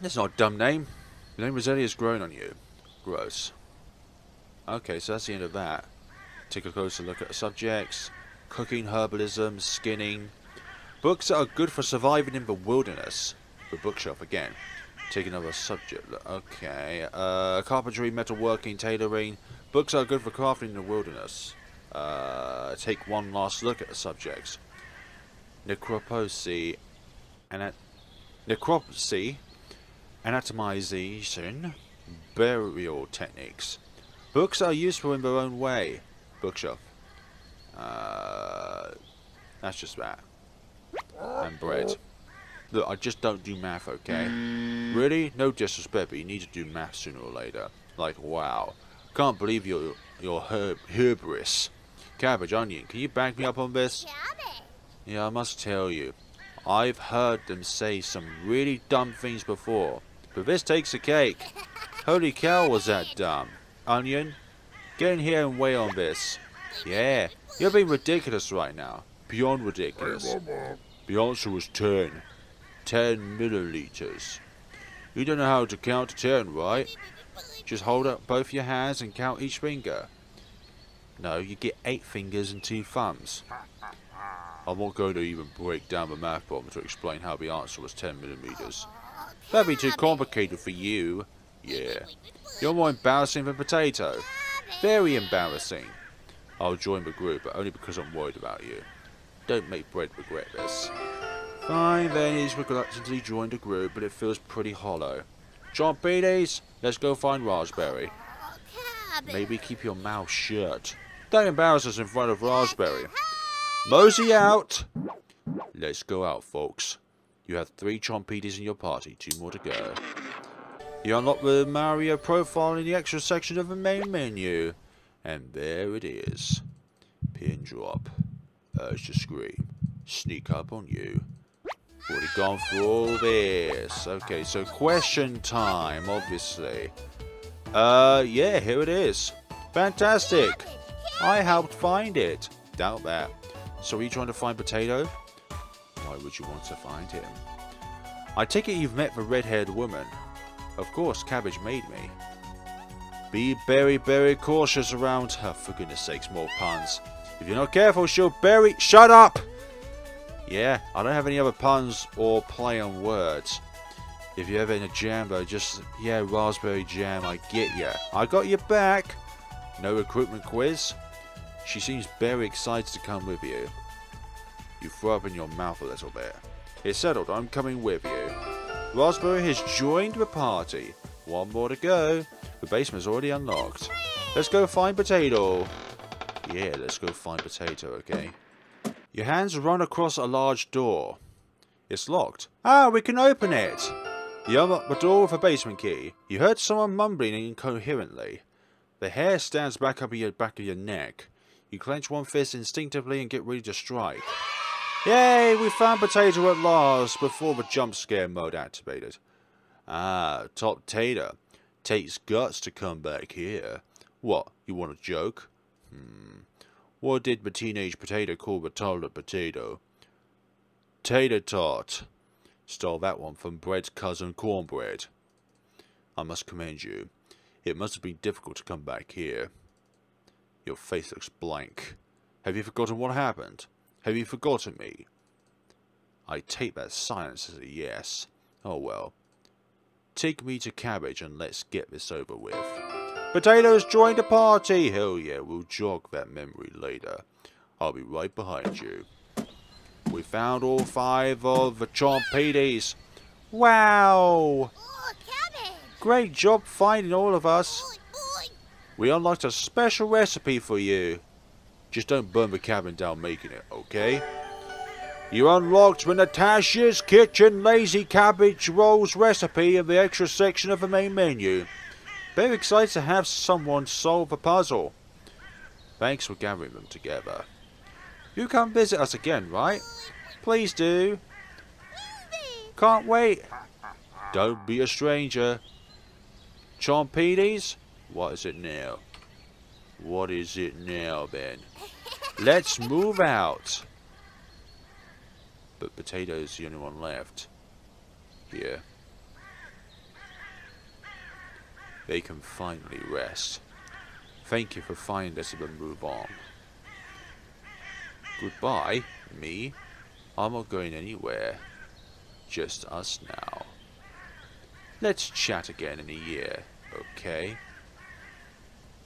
That's not a dumb name. The name Razzetti has grown on you. Gross. Okay, so that's the end of that. Take a closer look at the subjects. Cooking, herbalism, skinning. Books are good for surviving in the wilderness. The bookshelf again. Take another subject. Okay. Uh, carpentry, metalworking, tailoring. Books are good for crafting in the wilderness. Uh, take one last look at the subjects. Necropsy. Anat necropsy. Anatomization. Burial techniques. Books are useful in their own way. bookshelf. Uh, that's just that. And bread. Look, I just don't do math, okay? Really? No disrespect, but you need to do math sooner or later. Like, wow. Can't believe your your herb hubris. Cabbage, onion, can you back me up on this? Yeah, I must tell you. I've heard them say some really dumb things before. But this takes a cake. Holy cow, was that dumb. Onion, get in here and weigh on this. Yeah, you're being ridiculous right now. Beyond ridiculous. The answer was 10. 10 milliliters. You don't know how to count to 10, right? Just hold up both your hands and count each finger. No, you get 8 fingers and 2 thumbs. I'm not going to even break down the math problem to explain how the answer was 10 millimeters. That'd be too complicated for you. Yeah. You're more embarrassing than Potato. Very embarrassing. I'll join the group, but only because I'm worried about you. Don't make Bread regret this. Fine, then he's reluctantly joined the group, but it feels pretty hollow. John Peters, let's go find Raspberry. Maybe keep your mouth shut. Don't embarrass us in front of Raspberry. Mosey out! Let's go out, folks. You have three Chompettes in your party, two more to go. You unlock the Mario profile in the extra section of the main menu. And there it is. Pin drop. Urge to scream. Sneak up on you. Already gone through all this. Okay, so question time, obviously. Uh, yeah, here it is. Fantastic. I helped find it. Doubt that. So are you trying to find Potato? Why would you want to find him? I take it you've met the red-haired woman. Of course, Cabbage made me. Be very, very cautious around her. For goodness sakes, more puns. If you're not careful, she'll bury... Shut up! Yeah, I don't have any other puns or play on words. If you're ever in a jam though, just, yeah, raspberry jam, I get ya. I got your back. No recruitment quiz? She seems very excited to come with you. You throw up in your mouth a little bit. It's settled, I'm coming with you. Raspberry has joined the party. One more to go. The basement's already unlocked. Let's go find Potato. Yeah, let's go find Potato, okay? Your hands run across a large door. It's locked. Ah, we can open it! You unlock the door with a basement key. You heard someone mumbling incoherently. The hair stands back up at your back of your neck. You clench one fist instinctively and get ready to strike. Yay, we found Potato at last before the jump scare mode activated. Ah, Top Tater. Takes guts to come back here. What, you want a joke? Hmm. What did the teenage potato call the toddler potato? Tater tot. Stole that one from Bread's cousin Cornbread. I must commend you. It must have been difficult to come back here. Your face looks blank. Have you forgotten what happened? Have you forgotten me? I take that silence as a yes. Oh well. Take me to Cabbage and let's get this over with. Potatoes joined the party! Hell yeah, we'll jog that memory later. I'll be right behind you. We found all five of the Chompettes. Wow! Oh, cabbage. Great job finding all of us. We unlocked a special recipe for you. Just don't burn the cabin down making it, okay? You unlocked the Natasha's Kitchen Lazy Cabbage Rolls recipe in the extra section of the main menu. Very excited to have someone solve a puzzle. Thanks for gathering them together. You come visit us again, right? Please do. Can't wait. Don't be a stranger. Chompettes? What is it now? What is it now then? Let's move out. But Potato's the only one left. Here. They can finally rest. Thank you for finding us and move on. Goodbye, me. I'm not going anywhere. Just us now. Let's chat again in a year, okay?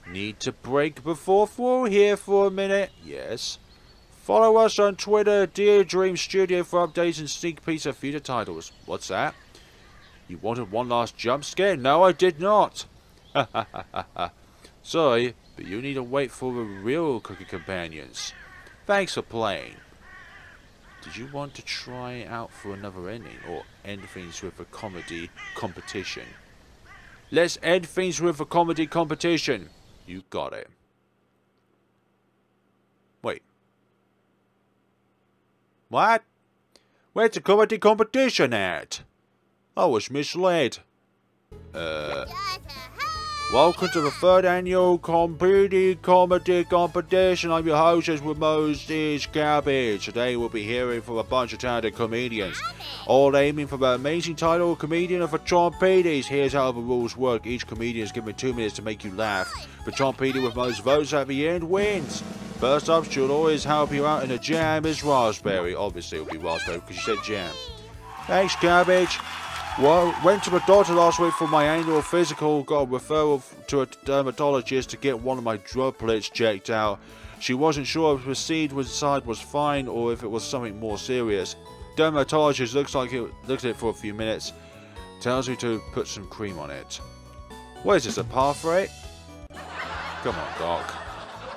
Need to break before through here for a minute? Yes. Follow us on Twitter, Deer Dream Studio for updates and sneak peeks of future titles. What's that? You wanted one last jump scare? No, I did not. Sorry, but you need to wait for the real Cooking Companions. Thanks for playing. Did you want to try out for another ending or end things with a comedy competition? Let's end things with a comedy competition. You got it. Wait. What? Where's the comedy competition at? I was misled. Uh, welcome to the third annual Comedy Comedy Competition. I'm your hostess with Moses Cabbage. Today we'll be hearing from a bunch of talented comedians, all aiming for the amazing title of Comedian of the Chompettes. Here's how the rules work. Each comedian is given two minutes to make you laugh. The Chompette with most votes at the end wins. First up, she'll always help you out, and the jam is raspberry. Obviously, it'll be raspberry because you said jam. Thanks, Cabbage. Well, went to the doctor last week for my annual physical. Got a referral to a dermatologist to get one of my droplets checked out. She wasn't sure if the seed inside was fine or if it was something more serious. Dermatologist looks like it looked at it for a few minutes. Tells me to put some cream on it. What is this, a parfait? Come on, Doc.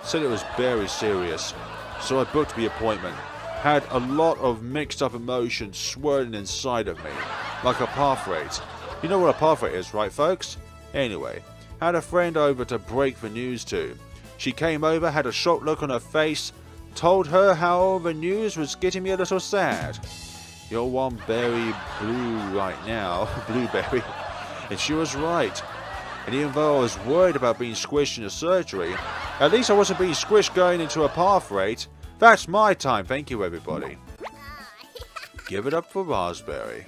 Said it was very serious. So I booked the appointment. Had a lot of mixed up emotions swirling inside of me like a parfait. You know what a parfait is, right, folks? Anyway, had a friend over to break the news to. She came over, had a shocked look on her face, told her how the news was getting me a little sad. You're one berry blue right now, blueberry. And she was right. And even though I was worried about being squished in a surgery, at least I wasn't being squished going into a parfait. That's my time, thank you everybody. Give it up for Raspberry.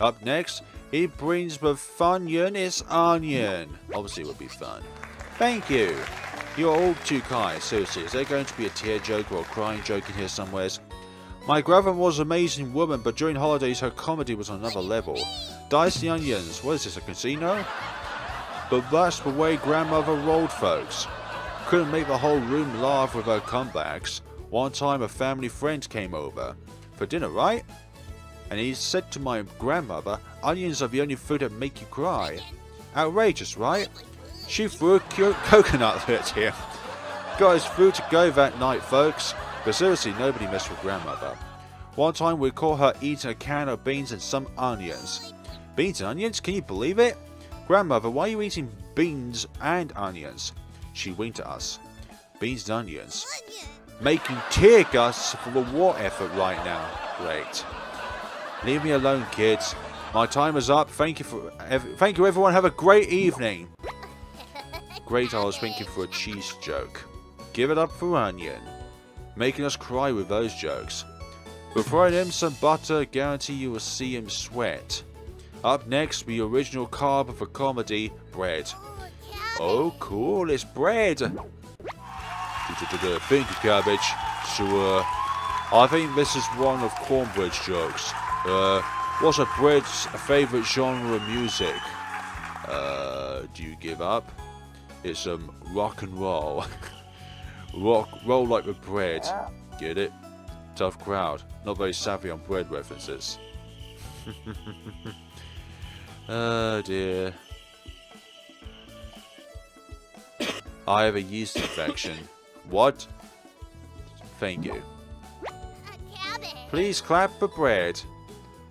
Up next, he brings the Funyun is Onion. Obviously it would be fun. Thank you. You're all too kind. Seriously, is there going to be a tear joke or a crying joke in here somewheres? My grandma was an amazing woman, but during holidays her comedy was on another level. Dice the onions. What is this, a casino? But that's the way grandmother rolled, folks. Couldn't make the whole room laugh with her comebacks. One time a family friend came over. For dinner, right? and he said to my grandmother, onions are the only food that make you cry. Outrageous, right? She threw a co coconut at him. Got his food to go that night, folks. But seriously, nobody messed with grandmother. One time we caught her eating a can of beans and some onions. Beans and onions? Can you believe it? Grandmother, why are you eating beans and onions? She winked at us. Beans and onions. Making tear gas for the war effort right now. Great. Leave me alone, kids. My time is up. Thank you for, thank you, everyone. Have a great evening. Great. I was thinking for a cheese joke. Give it up for Onion, making us cry with those jokes. We'll throw him some butter. Guarantee you will see him sweat. Up next, the original carb of a comedy, bread. Oh, oh, cool! It's bread. Thank you, cabbage. So, uh, I think this is one of Cornbread's jokes. Uh, what's a Bread's favourite genre of music? Uh, do you give up? It's um rock and roll. rock roll like the bread. Get it? Tough crowd. Not very savvy on bread references. oh dear. I have a yeast infection. What? Thank you. Please clap for bread.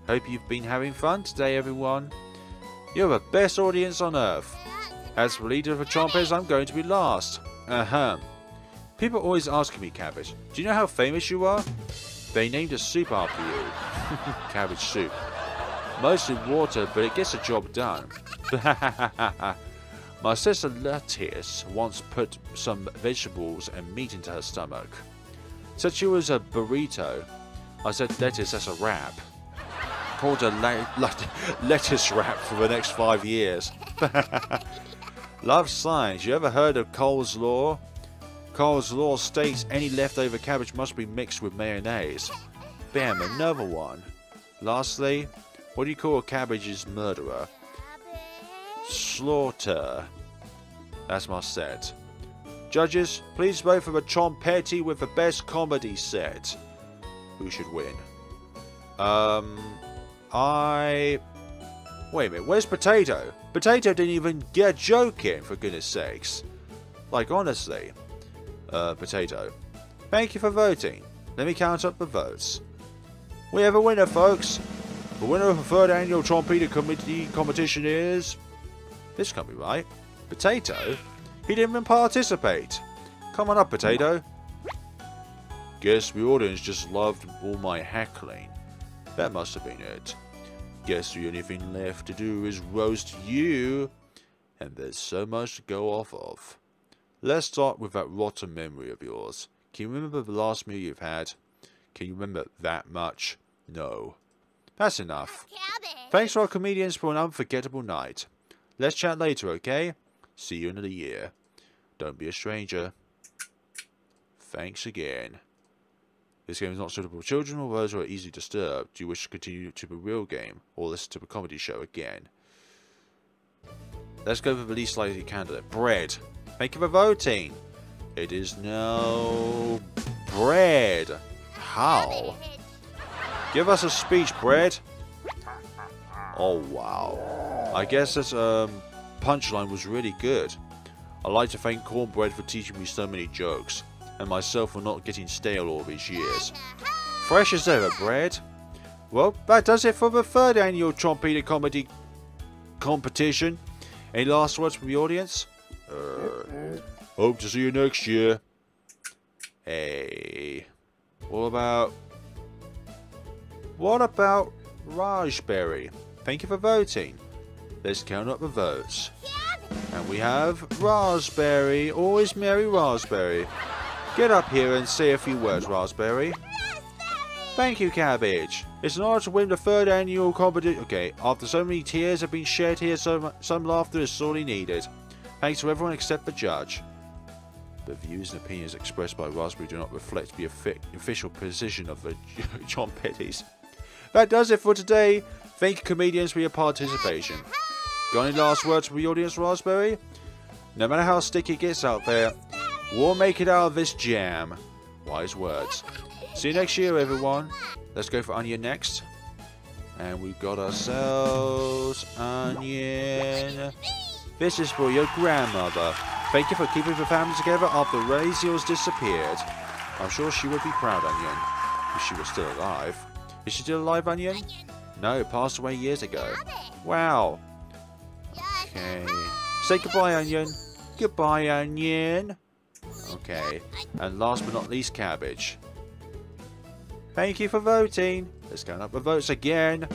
Hope you've been having fun today, everyone. You're the best audience on earth. As leader of the Chompers, I'm going to be last. Uh-huh. People always ask me, Cabbage, do you know how famous you are? They named a soup after you. Cabbage soup. Mostly water, but it gets the job done. My sister Lettuce once put some vegetables and meat into her stomach. Said she was a burrito. I said lettuce as a wrap called a lettuce wrap for the next five years. Love science. You ever heard of Cole's Law? Cole's Law states any leftover cabbage must be mixed with mayonnaise. Bam, another one. Lastly, what do you call a cabbage's murderer? Slaughter. That's my set. Judges, please vote for the Chompette with the best comedy set. Who should win? Um, I... Wait a minute, where's Potato? Potato didn't even get a joke in, for goodness sakes. Like, honestly. Uh, Potato. Thank you for voting. Let me count up the votes. We have a winner, folks. The winner of the third annual Trompeta Committee competition is... This can't be right. Potato? He didn't even participate. Come on up, Potato. Guess the audience just loved all my heckling. That must have been it. Guess the only thing left to do is roast you. And there's so much to go off of. Let's start with that rotten memory of yours. Can you remember the last meal you've had? Can you remember that much? No. That's enough. Thanks to our comedians for an unforgettable night. Let's chat later, okay? See you in a year. Don't be a stranger. Thanks again. This game is not suitable for children or those who are easily disturbed. Do you wish to continue to the real game or listen to the comedy show again? Let's go for the least likely candidate. Bread. Thank you for voting. It is no bread. How? Give us a speech, Bread. Oh wow. I guess this um, punchline was really good. I'd like to thank Cornbread for teaching me so many jokes, and myself for not getting stale all these years. Fresh as ever, Bread. Well, that does it for the third annual Chompette Comedy Competition. Any last words from the audience? Uh, hope to see you next year. Hey. What about... What about Raspberry? Thank you for voting. Let's count up the votes. And we have Raspberry. Always Mary Raspberry. Get up here and say a few words, Raspberry. Thank you, Cabbage. It's an honor to win the third annual competition. Okay, after so many tears have been shed here, some, some laughter is sorely needed. Thanks to everyone except the judge. The views and opinions expressed by Raspberry do not reflect the official position of the John Petties. That does it for today. Thank you, comedians, for your participation. Got any last words for the audience, Raspberry? No matter how sticky it gets out there, we'll make it out of this jam. Wise words. See you next year, everyone. Let's go for Onion next. And we've got ourselves Onion. This is for your grandmother. Thank you for keeping the family together after Raziel's disappeared. I'm sure she would be proud, Onion, if she was still alive. Is she still alive, Onion? Onion. No, passed away years ago. Wow. Okay. Say goodbye, Onion. Goodbye, Onion. Okay. And last but not least, Cabbage. Thank you for voting. Let's count up the votes again.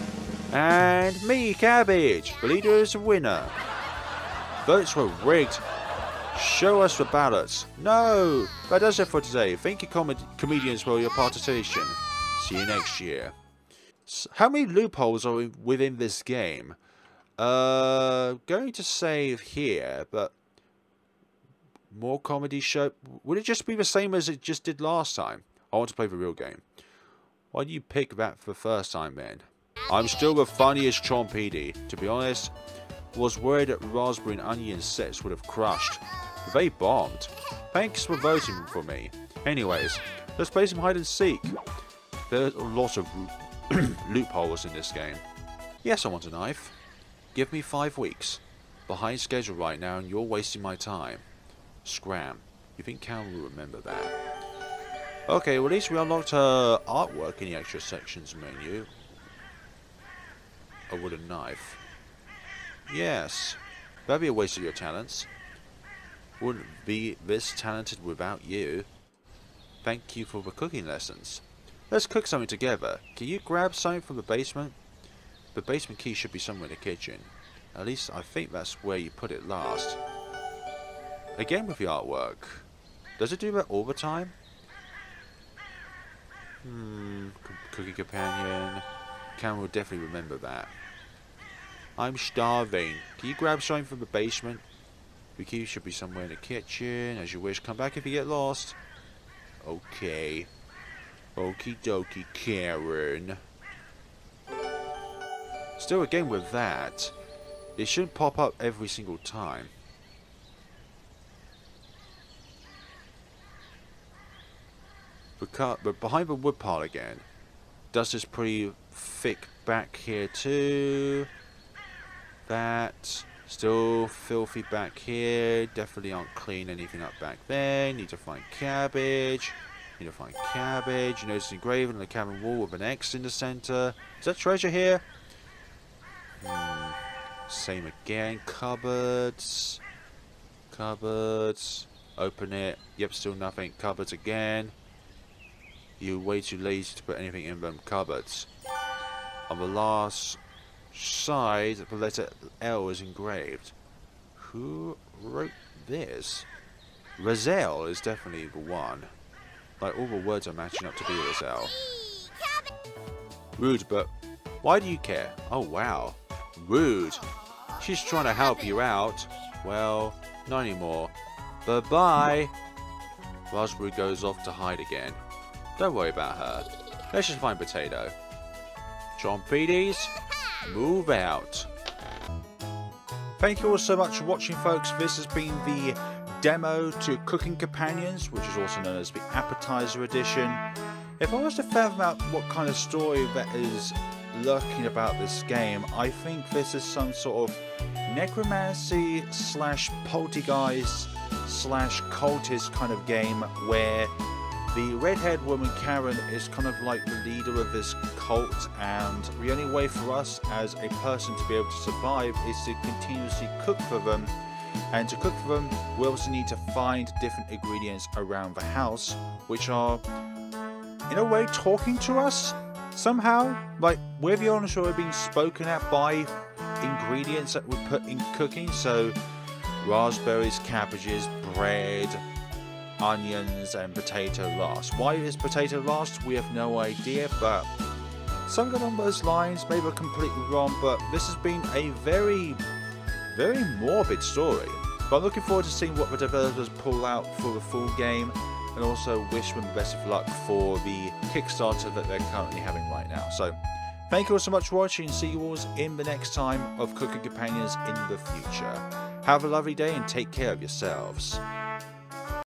And me, Cabbage. The leader is the winner. Votes were rigged. Show us the ballots. No! That does it for today. Thank you, com comedians, for your participation. See you next year. S how many loopholes are within this game? Uh, going to save here, but more comedy show. Would it just be the same as it just did last time? I want to play the real game. Why do you pick that for the first time, then? I'm still the funniest Chompedy. To be honest, was worried that raspberry and onion sets would have crushed. They bombed. Thanks for voting for me. Anyways, let's play some hide and seek. There's a lot of loopholes in this game. Yes, I want a knife. Give me five weeks. Behind schedule right now and you're wasting my time. Scram. You think Cal will remember that? Okay, well at least we unlocked her artwork in the extra sections menu. A wooden knife. Yes. That'd be a waste of your talents. Wouldn't be this talented without you. Thank you for the cooking lessons. Let's cook something together. Can you grab something from the basement? The basement key should be somewhere in the kitchen. At least I think that's where you put it last. Again with the artwork. Does it do that all the time? Hmm, cookie companion. Cam will definitely remember that. I'm starving. Can you grab something from the basement? The key should be somewhere in the kitchen. As you wish. Come back if you get lost. Okay. Okie dokie, Karen. Still, again with that, it shouldn't pop up every single time. But, behind the wood pile again, dust is pretty thick back here too. That. Still filthy back here. Definitely aren't clean anything up back there. Need to find cabbage. Need to find cabbage. You notice engraving on the cabin wall with an X in the center. Is that treasure here? Same again. Cupboards. Cupboards. Open it. Yep, still nothing. Cupboards again. You're way too lazy to put anything in them cupboards. On the last side, the letter L is engraved. Who wrote this? Razel is definitely the one. Like, all the words are matching up to be Razel. Rude, but why do you care? Oh, wow. Rude. She's trying to help you out. Well, not anymore. Bye-bye. Raspberry goes off to hide again. Don't worry about her. Let's just find Potato. John move out. Thank you all so much for watching, folks. This has been the demo to Cooking Companions, which is also known as the Appetizer Edition. If I was to fathom out what kind of story that is lurking about this game, I think this is some sort of necromancy slash poltergeist slash cultist kind of game where the red-haired woman Karen is kind of like the leader of this cult and the only way for us as a person to be able to survive is to continuously cook for them and to cook for them we also need to find different ingredients around the house which are in a way talking to us somehow like we're the only show being spoken at by ingredients that we put in cooking so raspberries cabbages bread onions and potato last. Why is potato last? We have no idea, but something along those lines, maybe we're completely wrong, but this has been a very, very morbid story. But I'm looking forward to seeing what the developers pull out for the full game, and also wish them the best of luck for the Kickstarter that they're currently having right now. So, thank you all so much for watching, see you all in the next time of Cooking Companions in the future. Have a lovely day and take care of yourselves.